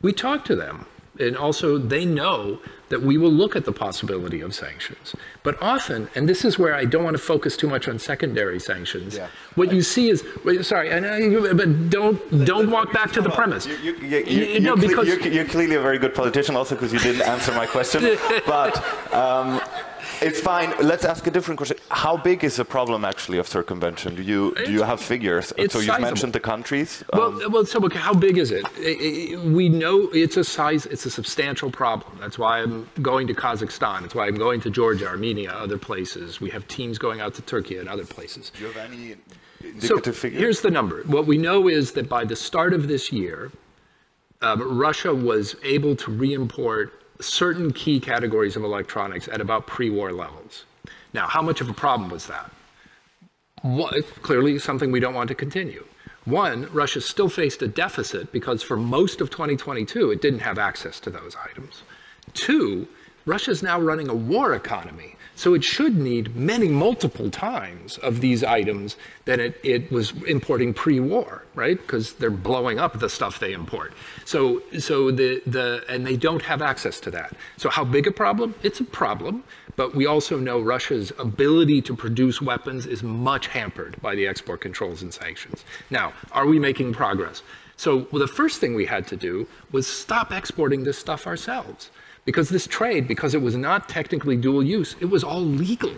we talk to them. And also, they know that we will look at the possibility of sanctions. But often, and this is where I don't want to focus too much on secondary sanctions, Yeah. what you see is, sorry, I but don't, don't walk back to the premise. You, you, you, You- you, no, because- you're, you're clearly a very good politician, also because you didn't answer my question. (laughs) but um, it's fine. Let's ask a different question. How big is the problem actually of circumvention? Do you do you have figures? so you've sizable. mentioned the countries. Um, Well, well, so okay, how big is it? We know it's a size, it's a substantial problem. That's why I'm going to Kazakhstan. That's why I'm going to Georgia, Armenia, other places. We have teams going out to Turkey and other places. do you have any So indicative figures? here's the number. What we know is that by the start of this year, um, Russia was able to reimport certain key categories of electronics at about pre-war levels. Now, how much of a problem was that? Clearly something we don't want to continue. One, Russia still faced a deficit because for most of 2022, it didn't have access to those items. Two, Russia's now running a war economy, so it should need many multiple times of these items than it, it was importing pre-war, right? Because they're blowing up the stuff they import. So, so the, the, and they don't have access to that. So how big a problem? It's a problem, but we also know Russia's ability to produce weapons is much hampered by the export controls and sanctions. Now, are we making progress? So well, the first thing we had to do was stop exporting this stuff ourselves. Because this trade, because it was not technically dual use, it was all legal.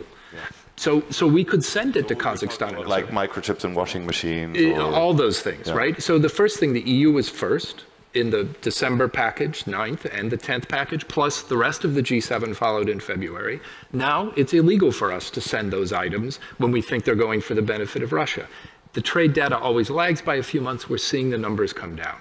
So, so we could send it to Kazakhstan. like microchips and washing machines. Uh, or- all those things, right? So the first thing, the EU was first in the December package, 9th, and the 10th package, plus the rest of the G7 followed in February. Now it's illegal for us to send those items when we think they're going for the benefit of Russia. The trade data always lags by a few months. We're seeing the numbers come down.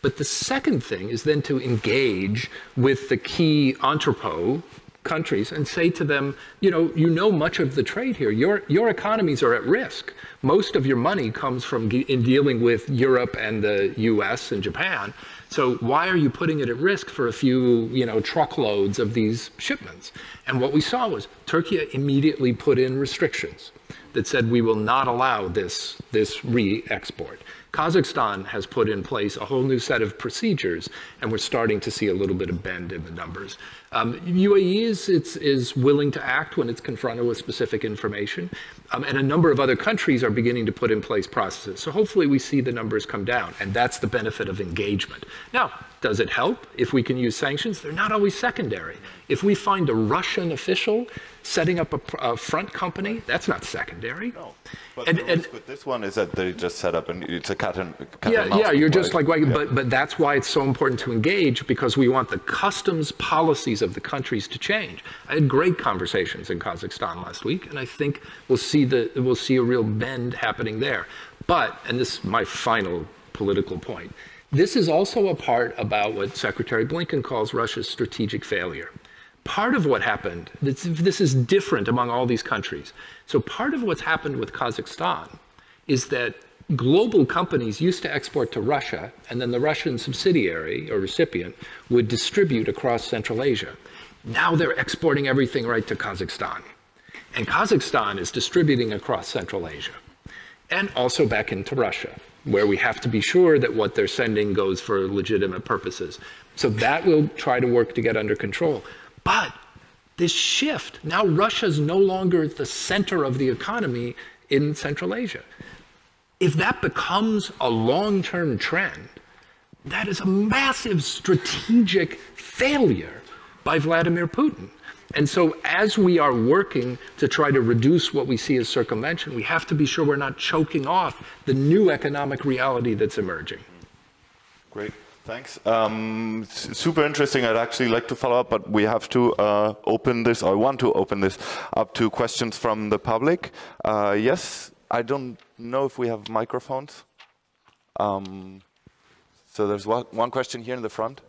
But the second thing is then to engage with the key entrepot countries and say to them, you know, you know much of the trade here. Your, your economies are at risk. Most of your money comes from in dealing with Europe and the US and Japan. So why are you putting it at risk for a few, you know, truckloads of these shipments? And what we saw was Turkey immediately put in restrictions that said we will not allow this, this re-export. Kazakhstan has put in place a whole new set of procedures, and we're starting to see a little bit of bend in the numbers. Um, UAE is, is willing to act when it's confronted with specific information, um, and a number of other countries are beginning to put in place processes. So hopefully we see the numbers come down, and that's the benefit of engagement. Now, does it help if we can use sanctions? They're not always secondary. If we find a Russian official setting up a, a front company, that's not secondary. No. But And- and- with this one is that they just set up and it's a cat and cat Yeah, and yeah, you're just like, Yeah. but, but that's why it's so important to engage because we want the customs policies of the countries to change. I had great conversations in Kazakhstan last week, and I think we'll see the we'll see a real bend happening there. But, and this is my final political point, this is also a part about what Secretary Blinken calls Russia's strategic failure. Part of what happened, this, is different among all these countries. So part of what's happened with Kazakhstan is that global companies used to export to Russia, and then the Russian subsidiary or recipient would distribute across Central Asia. Now they're exporting everything right to Kazakhstan. And Kazakhstan is distributing across Central Asia and also back into Russia, where we have to be sure that what they're sending goes for legitimate purposes. So that will try to work to get under control. But this shift, now Russia's no longer the center of the economy in Central Asia. If that becomes a long term trend, that is a massive strategic failure by Vladimir Putin. And so, as we are working to try to reduce what we see as circumvention, we have to be sure we're not choking off the new economic reality that's emerging. Great, thanks. Um, super interesting. I'd actually like to follow up, but we have to uh, open this, or I want to open this up to questions from the public. Uh, yes, I don't know if we have microphones. Um, so there's one, one question here in the front.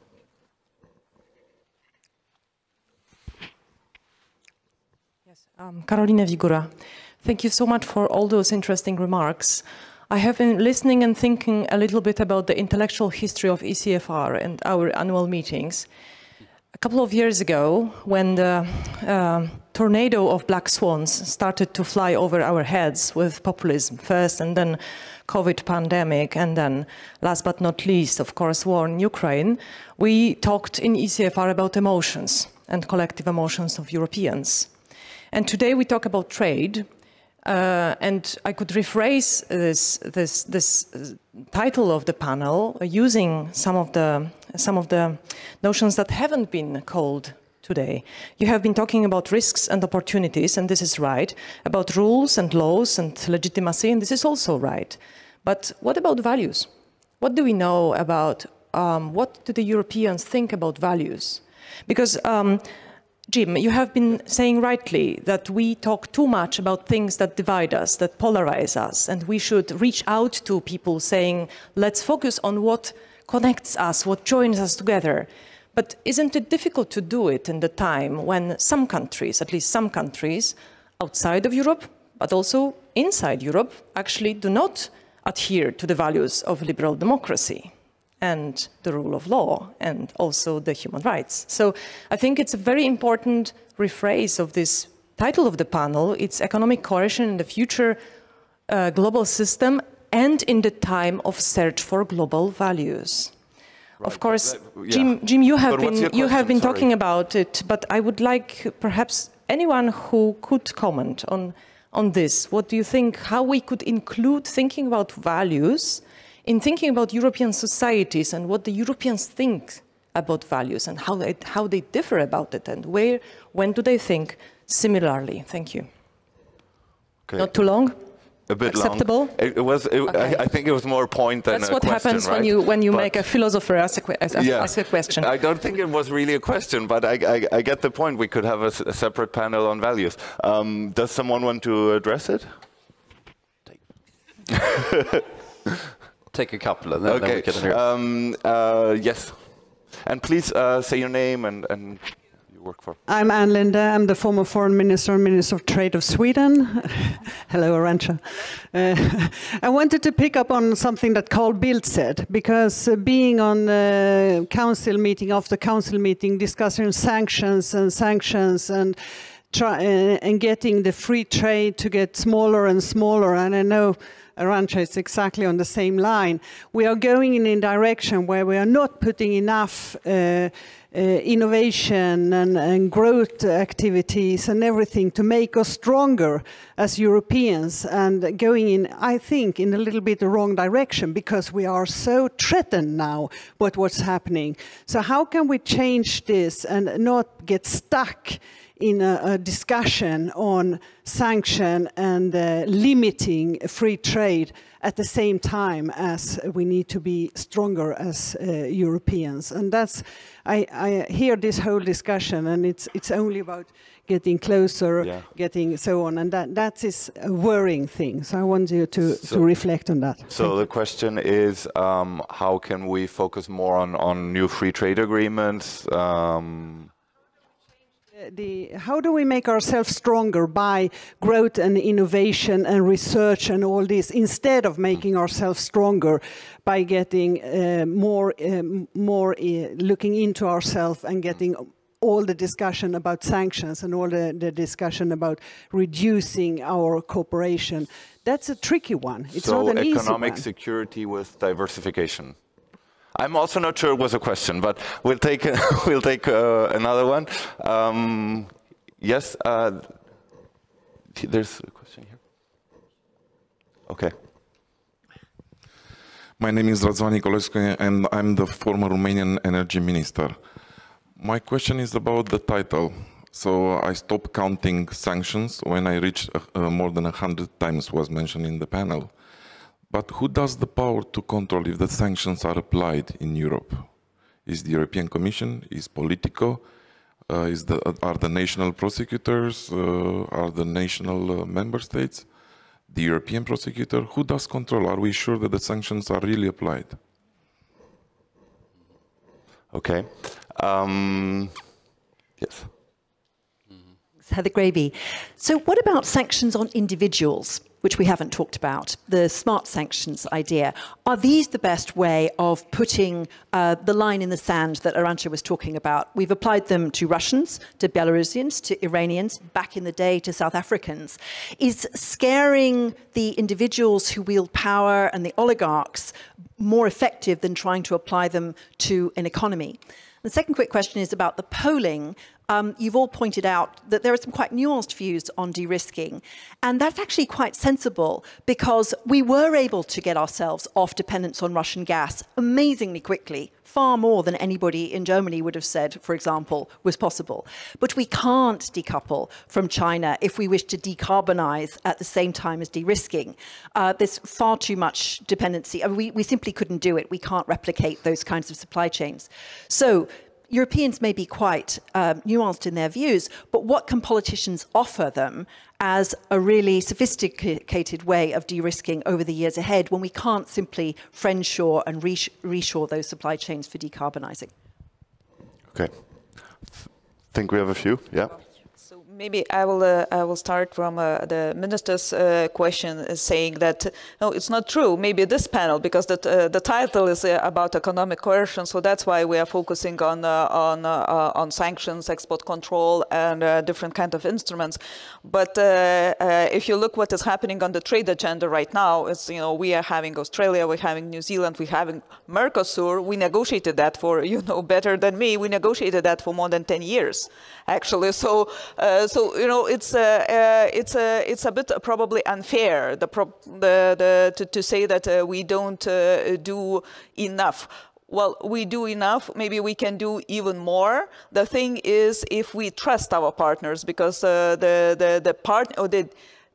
Um, Karolina Wigura, thank you so much for all those interesting remarks. I have been listening and thinking a little bit about the intellectual history of ECFR and our annual meetings. A couple of years ago, when the uh, tornado of black swans started to fly over our heads with populism first and then COVID pandemic and then last but not least, of course, war in Ukraine, we talked in ECFR about emotions and collective emotions of Europeans. And today we talk about trade, uh, and I could rephrase this, this, this uh, title of the panel uh, using some of, the, some of the notions that haven't been called today. You have been talking about risks and opportunities, and this is right, about rules and laws and legitimacy, and this is also right. But what about values? What do we know about um, what do the Europeans think about values? Because um, Jim, you have been saying rightly that we talk too much about things that divide us, that polarize us, and we should reach out to people saying, let's focus on what connects us, what joins us together. But isn't it difficult to do it in the time when some countries, at least some countries, outside of Europe, but also inside Europe, actually do not adhere to the values of liberal democracy? And the rule of law and also the human rights. So I think it's a very important rephrase of this title of the panel. It's economic coercion in the future uh, global system and in the time of search for global values. Of course, yeah. Jim, Jim, you have But been you have been Sorry. talking about it, but I would like perhaps anyone who could comment on on this. What do you think? How we could include thinking about values in thinking about European societies and what the Europeans think about values and how they, how they differ about it and where, when do they think similarly? Thank you. Okay. Not too long? a bit acceptable? long. It, it was. It, Okay. I, I think it was more a point than That's a what question, happens when you, when you But- make a philosopher ask a, ask, yeah. ask a question. I don't think it was really a question, but I, I, I get the point. We could have a separate panel on values. Um, does someone want to address it? (laughs) Take a couple and then, then okay. we can hear. Um, uh, yes. And please uh, say your name and, and you work for. I'm Ann Linde. I'm the former Foreign Minister and Minister of Trade of Sweden. (laughs) Hello, Arancha. Uh, (laughs) I wanted to pick up on something that Carl Bildt said, because uh, being on uh, council meeting after council meeting, discussing sanctions and sanctions and try, uh, and getting the free trade to get smaller and smaller. And I know Arancha is exactly on the same line. We are going in a direction where we are not putting enough uh, uh, innovation and, and, growth activities and everything to make us stronger as Europeans and going in, I think, in a little bit the wrong direction because we are so threatened now with what's happening. So how can we change this and not get stuck in a, a discussion on sanction and uh, limiting free trade at the same time as we need to be stronger as uh, Europeans. And that's, I, I, hear this whole discussion and it's, it's only about getting closer, yeah. getting so on, and that, that is a worrying thing. So I want you to, so, to reflect on that. So Thank the you. question is, um, how can we focus more on, on new free trade agreements? Um, the, how do we make ourselves stronger by growth and innovation and research and all this instead of making ourselves stronger by getting uh, more, uh, more uh, looking into ourselves and getting all the discussion about sanctions and all the, the, discussion about reducing our cooperation. That's a tricky one. It's so not an easy one. economic security with diversification. I'm also not sure it was a question, but we'll take (laughs) we'll take uh, another one. Um, yes, uh, there's a question here. Okay. My name is Razvan Nicolescu, and I'm the former Romanian energy minister. My question is about the title. So I stopped counting sanctions when I reached uh, more than 100 times was mentioned in the panel. But who does the power to control if the sanctions are applied in Europe? Is the European Commission? Is Politico? Uh, is the, are the national prosecutors? Uh, are the national uh, member states? The European prosecutor? Who does control? Are we sure that the sanctions are really applied? Okay. Um, yes. Heather Grabbe. So what about sanctions on individuals? Which we haven't talked about, the smart sanctions idea. Are these the best way of putting uh, the line in the sand that Arancha was talking about? We've applied them to Russians, to Belarusians, to Iranians, back in the day to South Africans. Is scaring the individuals who wield power and the oligarchs more effective than trying to apply them to an economy? The second quick question is about the polling um, you've all pointed out that there are some quite nuanced views on de-risking. And that's actually quite sensible because we were able to get ourselves off dependence on Russian gas amazingly quickly, far more than anybody in Germany would have said, for example, was possible. But we can't decouple from China if we wish to decarbonize at the same time as de-risking. Uh, there's far too much dependency. I mean, we, we simply couldn't do it. We can't replicate those kinds of supply chains. So Europeans may be quite um, nuanced in their views, but what can politicians offer them as a really sophisticated way of de-risking over the years ahead when we can't simply friendshore and reshore those supply chains for decarbonising? Okay. I think we have a few, yeah. Maybe I will uh, I will start from uh, the minister's uh, question, uh, saying that no, it's not true. Maybe this panel, because the uh, the title is uh, about economic coercion, so that's why we are focusing on on on sanctions, export control, and different kind of instruments. But if you look what is happening on the trade agenda right now, it's you know we are having Australia, we're having New Zealand, we're having Mercosur. We negotiated that for (laughs) you know better than me. We negotiated that for more than 10 years, actually. So so you know, it's a, it's a, it's a bit probably unfair the, pro the, the to, to, say that uh, we don't uh, do enough. Well, we do enough. Maybe we can do even more. The thing is, if we trust our partners, because uh, the the the part or the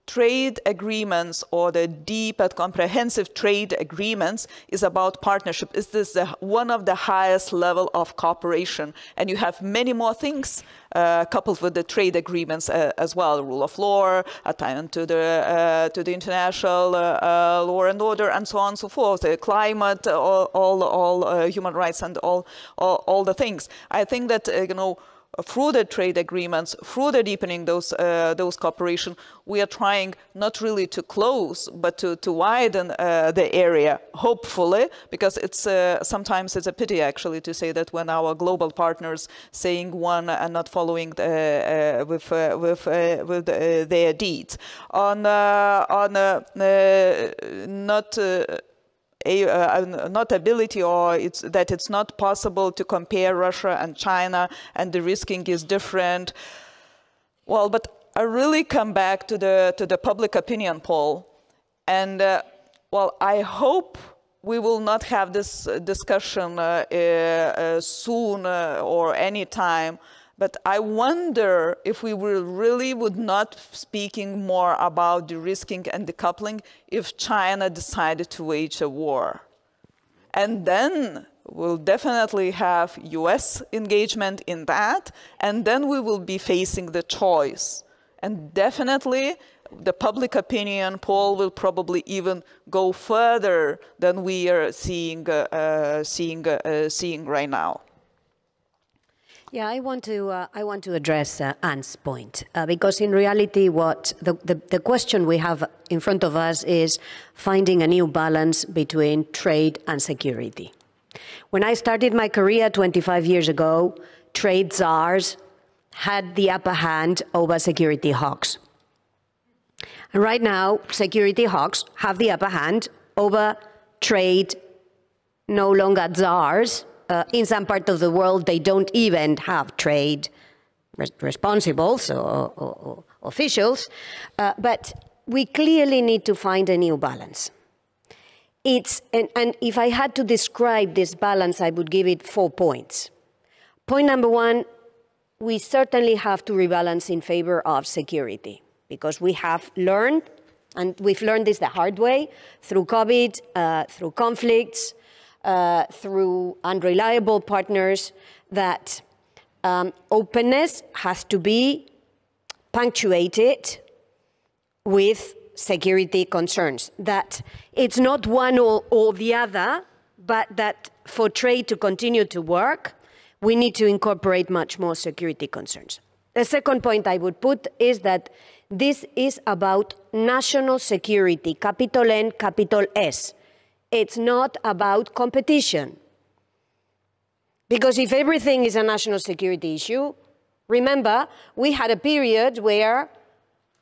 trade agreements or the deep and comprehensive trade agreements is about partnership. Is this the, one of the highest level of cooperation? And you have many more things uh, coupled with the trade agreements uh, as well, rule of law, attachment to the uh, to the international uh, uh, law and order, and so on and so forth. The climate, all all, all uh, human rights, and all, all, all the things. I think that you know through the trade agreements, through the deepening those uh, those cooperation, we are trying not really to close, but to to widen uh, the area. Hopefully, because it's uh, sometimes it's a pity actually to say that when our global partners saying one and not following the, uh, with uh, with uh, with their deeds on on not a, uh, not ability or it's that it's not possible to compare Russia and China and the risking is different. Well, but I really come back to the to the public opinion poll, and uh, well, I hope we will not have this discussion uh, uh, soon uh, or any time but I wonder if we will really would not speaking more about de-risking and decoupling if China decided to wage a war. And then we'll definitely have US engagement in that, and then we will be facing the choice. And definitely the public opinion poll will probably even go further than we are seeing, uh, uh, seeing, uh, seeing right now. Yeah, I want to uh, I want to address uh, Ann's point uh, because in reality, what the, the, the question we have in front of us is finding a new balance between trade and security. When I started my career 25 years ago, trade czars had the upper hand over security hawks. And right now, security hawks have the upper hand over trade no longer czars, uh, in some part of the world, they don't even have trade res responsibles or, or, or officials. Uh, but we clearly need to find a new balance. It's, and, and if I had to describe this balance, I would give it four points. Point number one, we certainly have to rebalance in favor of security because we have learned, and we've learned this the hard way, through COVID, uh, through conflicts, uh, through unreliable partners that um, openness has to be punctuated with security concerns, that it's not one or, or the other, but that for trade to continue to work, we need to incorporate much more security concerns. The second point I would put is that this is about national security, capital N, capital S. It's not about competition. Because if everything is a national security issue, remember, we had a period where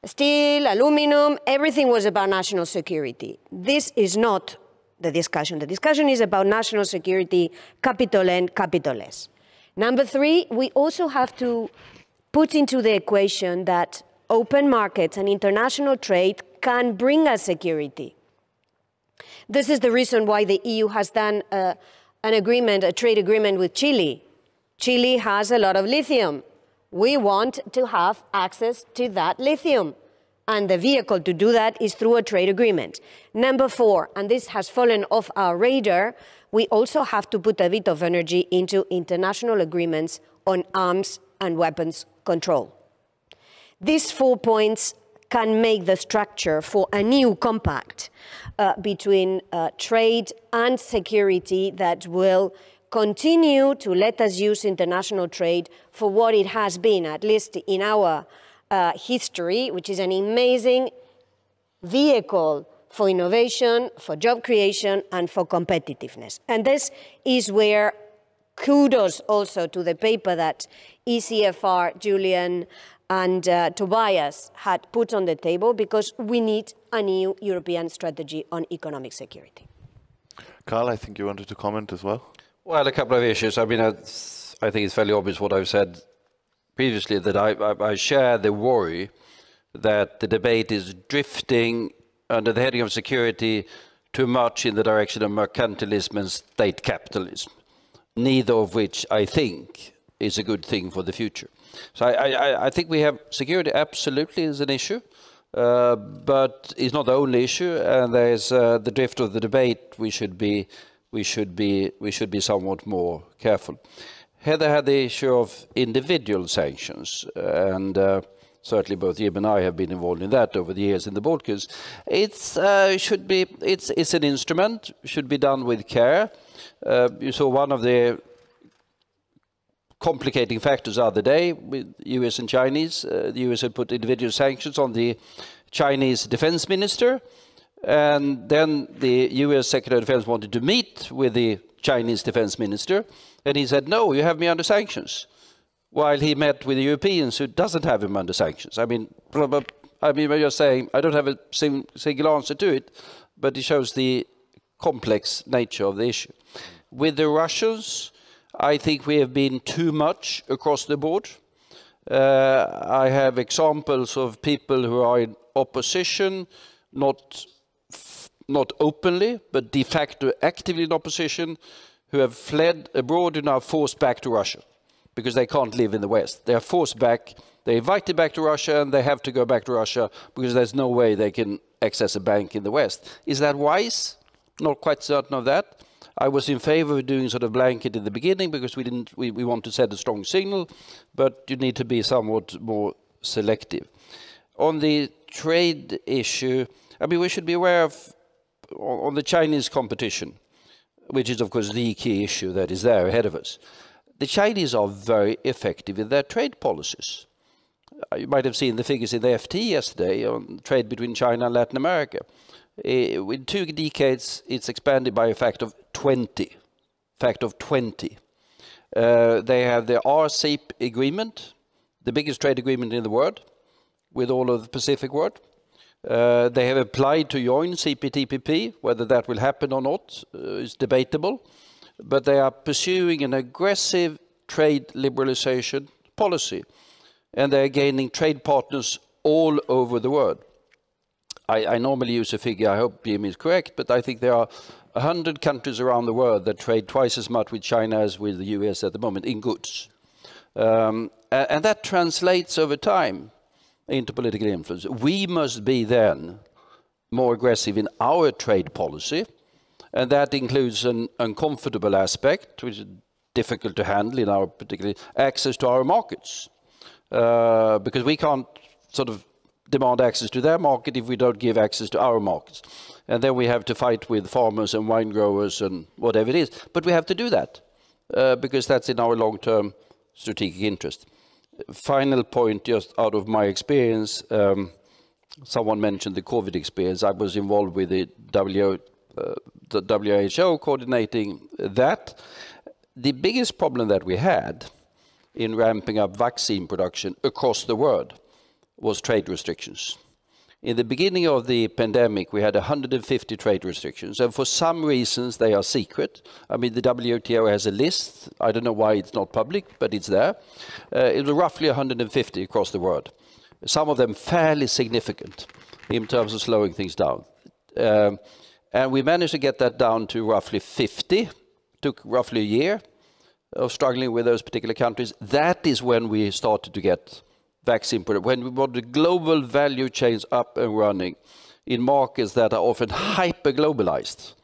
steel, aluminum, everything was about national security. This is not the discussion. The discussion is about national security, capital N, capital S. Number three, we also have to put into the equation that open markets and international trade can bring us security. This is the reason why the EU has done uh, an agreement, a trade agreement with Chile. Chile has a lot of lithium. We want to have access to that lithium. And the vehicle to do that is through a trade agreement. Number four, and this has fallen off our radar, we also have to put a bit of energy into international agreements on arms and weapons control. These four points can make the structure for a new compact uh, between uh, trade and security that will continue to let us use international trade for what it has been, at least in our uh, history, which is an amazing vehicle for innovation, for job creation, and for competitiveness. And this is where kudos also to the paper that ECFR, Julian, and uh, Tobias had put on the table because we need a new European strategy on economic security. Carl, I think you wanted to comment as well. Well, a couple of issues. I mean, I, I think it's fairly obvious what I've said previously that I, I, I share the worry that the debate is drifting under the heading of security too much in the direction of mercantilism and state capitalism, neither of which I think is a good thing for the future. So I, I, I think we have security absolutely is an issue, uh, but it's not the only issue. And there's uh, the drift of the debate. We should be we should be we should be somewhat more careful. Heather had the issue of individual sanctions, and uh, certainly both Jim and I have been involved in that over the years in the Balkans. It's uh, should be it's it's an instrument should be done with care. Uh, you saw one of the complicating factors the other day with US and Chinese. Uh, the US had put individual sanctions on the Chinese defense minister, and then the US Secretary of Defense wanted to meet with the Chinese defense minister, and he said, no, you have me under sanctions, while he met with the Europeans who doesn't have him under sanctions. I mean, I mean, you're saying, I don't have a single answer to it, but it shows the complex nature of the issue. With the Russians, I think we have been too much across the board. Uh, I have examples of people who are in opposition, not not openly, but de facto actively in opposition, who have fled abroad and are forced back to Russia because they can't live in the West. They are forced back, they're invited back to Russia, and they have to go back to Russia because there's no way they can access a bank in the West. Is that wise? Not quite certain of that. I was in favor of doing sort of blanket in the beginning because we didn't we, we want to send a strong signal, but you need to be somewhat more selective. On the trade issue, I mean we should be aware of on the Chinese competition, which is of course the key issue that is there ahead of us. The Chinese are very effective in their trade policies. You might have seen the figures in the FT yesterday on trade between China and Latin America. Uh, in two decades, it's expanded by a factor of 20. Factor of 20. Uh, they have the RCEP agreement, the biggest trade agreement in the world, with all of the Pacific world. Uh, they have applied to join CPTPP. Whether that will happen or not uh, is debatable. But they are pursuing an aggressive trade liberalization policy. And they are gaining trade partners all over the world. I, I normally use a figure, I hope Jim is correct, but I think there are 100 countries around the world that trade twice as much with China as with the US at the moment in goods. Um, and, and that translates over time into political influence. We must be then more aggressive in our trade policy, and that includes an uncomfortable aspect, which is difficult to handle in our particular access to our markets, uh, because we can't sort of demand access to their market if we don't give access to our markets. And then we have to fight with farmers and wine growers and whatever it is. But we have to do that uh, because that's in our long-term strategic interest final point, just out of my experience, um, someone mentioned the COVID experience. I was involved with the, WHO, uh, the WHO coordinating that. The biggest problem that we had in ramping up vaccine production across the world was trade restrictions. In the beginning of the pandemic, we had 150 trade restrictions, and for some reasons they are secret. I mean, the WTO has a list. I don't know why it's not public, but it's there. Uh, it was roughly 150 across the world. Some of them fairly significant in terms of slowing things down. Um, and we managed to get that down to roughly 50. Took roughly a year of struggling with those particular countries. That is when we started to get vaccine product, when we want the global value chains up and running in markets that are often hyper globalized.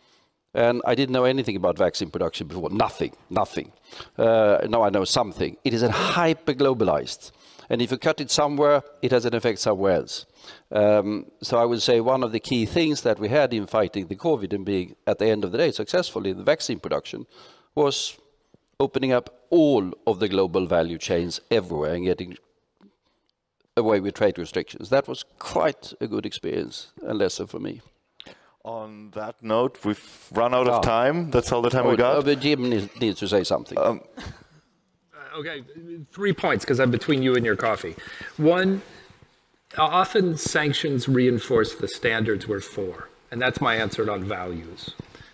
And I didn't know anything about vaccine production before. Nothing, nothing. Uh, now I know something. It is hyper globalized. And if you cut it somewhere, it has an effect somewhere else. Um, so I would say one of the key things that we had in fighting the COVID and being, at the end of the day, successful in the vaccine production was opening up all of the global value chains everywhere and getting away with trade restrictions. That was quite a good experience a lesson for me. On that note, we've run out of ah. time. That's all the time oh, we got. Oh, but Jim needs to say something. Um, uh, okay, three points because I'm between you and your coffee. One, often sanctions reinforce the standards we're for, and that's my answer on values.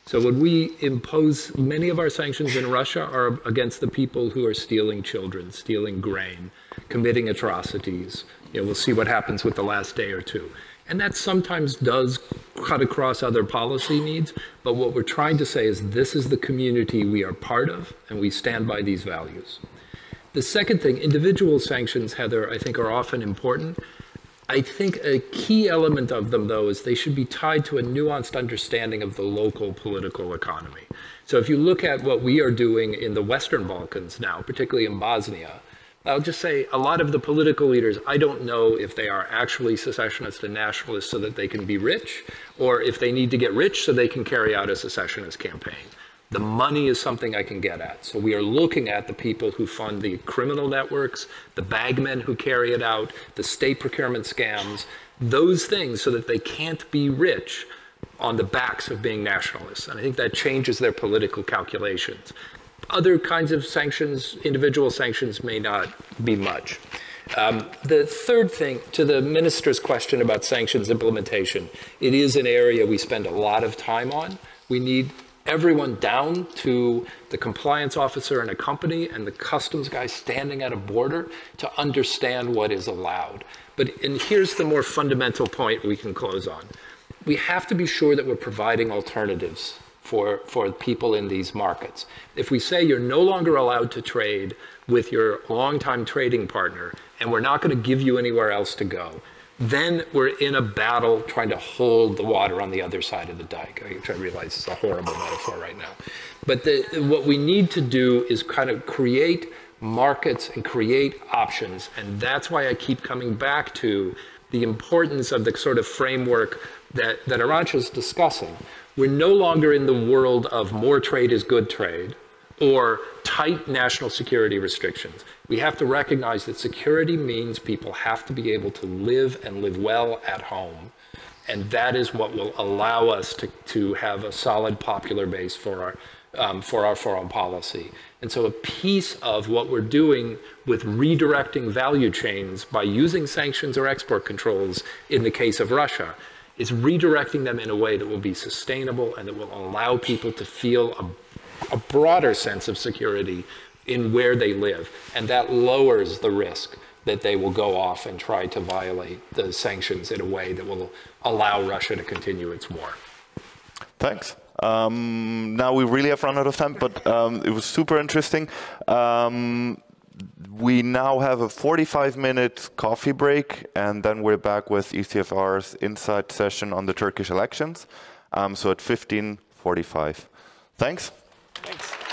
So when we impose, many of our sanctions in Russia are against the people who are stealing children, stealing grain, committing atrocities. You know, we'll see what happens with the last day or two. And that sometimes does cut across other policy needs, but what we're trying to say is this is the community we are part of, and we stand by these values. The second thing, individual sanctions, Heather, I think are often important, I think a key element of them, though, is they should be tied to a nuanced understanding of the local political economy. So if you look at what we are doing in the Western Balkans now, particularly in Bosnia, I'll just say a lot of the political leaders, I don't know if they are actually secessionists and nationalists so that they can be rich, or if they need to get rich so they can carry out a secessionist campaign. The money is something I can get at. So we are looking at the people who fund the criminal networks, the bagmen who carry it out, the state procurement scams, those things so that they can't be rich on the backs of being nationalists. And I think that changes their political calculations. Other kinds of sanctions, individual sanctions, may not be much. Um, the third thing, to the minister's question about sanctions implementation, it is an area we spend a lot of time on. We need everyone down to the compliance officer in a company and the customs guy standing at a border to understand what is allowed. But and here's the more fundamental point we can close on. We have to be sure that we're providing alternatives for, for people in these markets. If we say you're no longer allowed to trade with your longtime trading partner and we're not going to give you anywhere else to go, then we're in a battle trying to hold the water on the other side of the dike. I realize it's a horrible metaphor right now. But the, what we need to do is kind of create markets and create options. And that's why I keep coming back to the importance of the sort of framework that, that Arancha is discussing. We're no longer in the world of more trade is good trade or tight national security restrictions. We have to recognize that security means people have to be able to live and live well at home. And that is what will allow us to, to have a solid popular base for our, um, for our foreign policy. And so a piece of what we're doing with redirecting value chains by using sanctions or export controls in the case of Russia is redirecting them in a way that will be sustainable and that will allow people to feel a, a broader sense of security in where they live. And that lowers the risk that they will go off and try to violate the sanctions in a way that will allow Russia to continue its war. Thanks. Um, now we really have run out of time, but um, it was super interesting. Um, we now have a 45 minute coffee break, and then we're back with ECFR's insight session on the Turkish elections. Um, so at 15:45. Thanks. Thanks.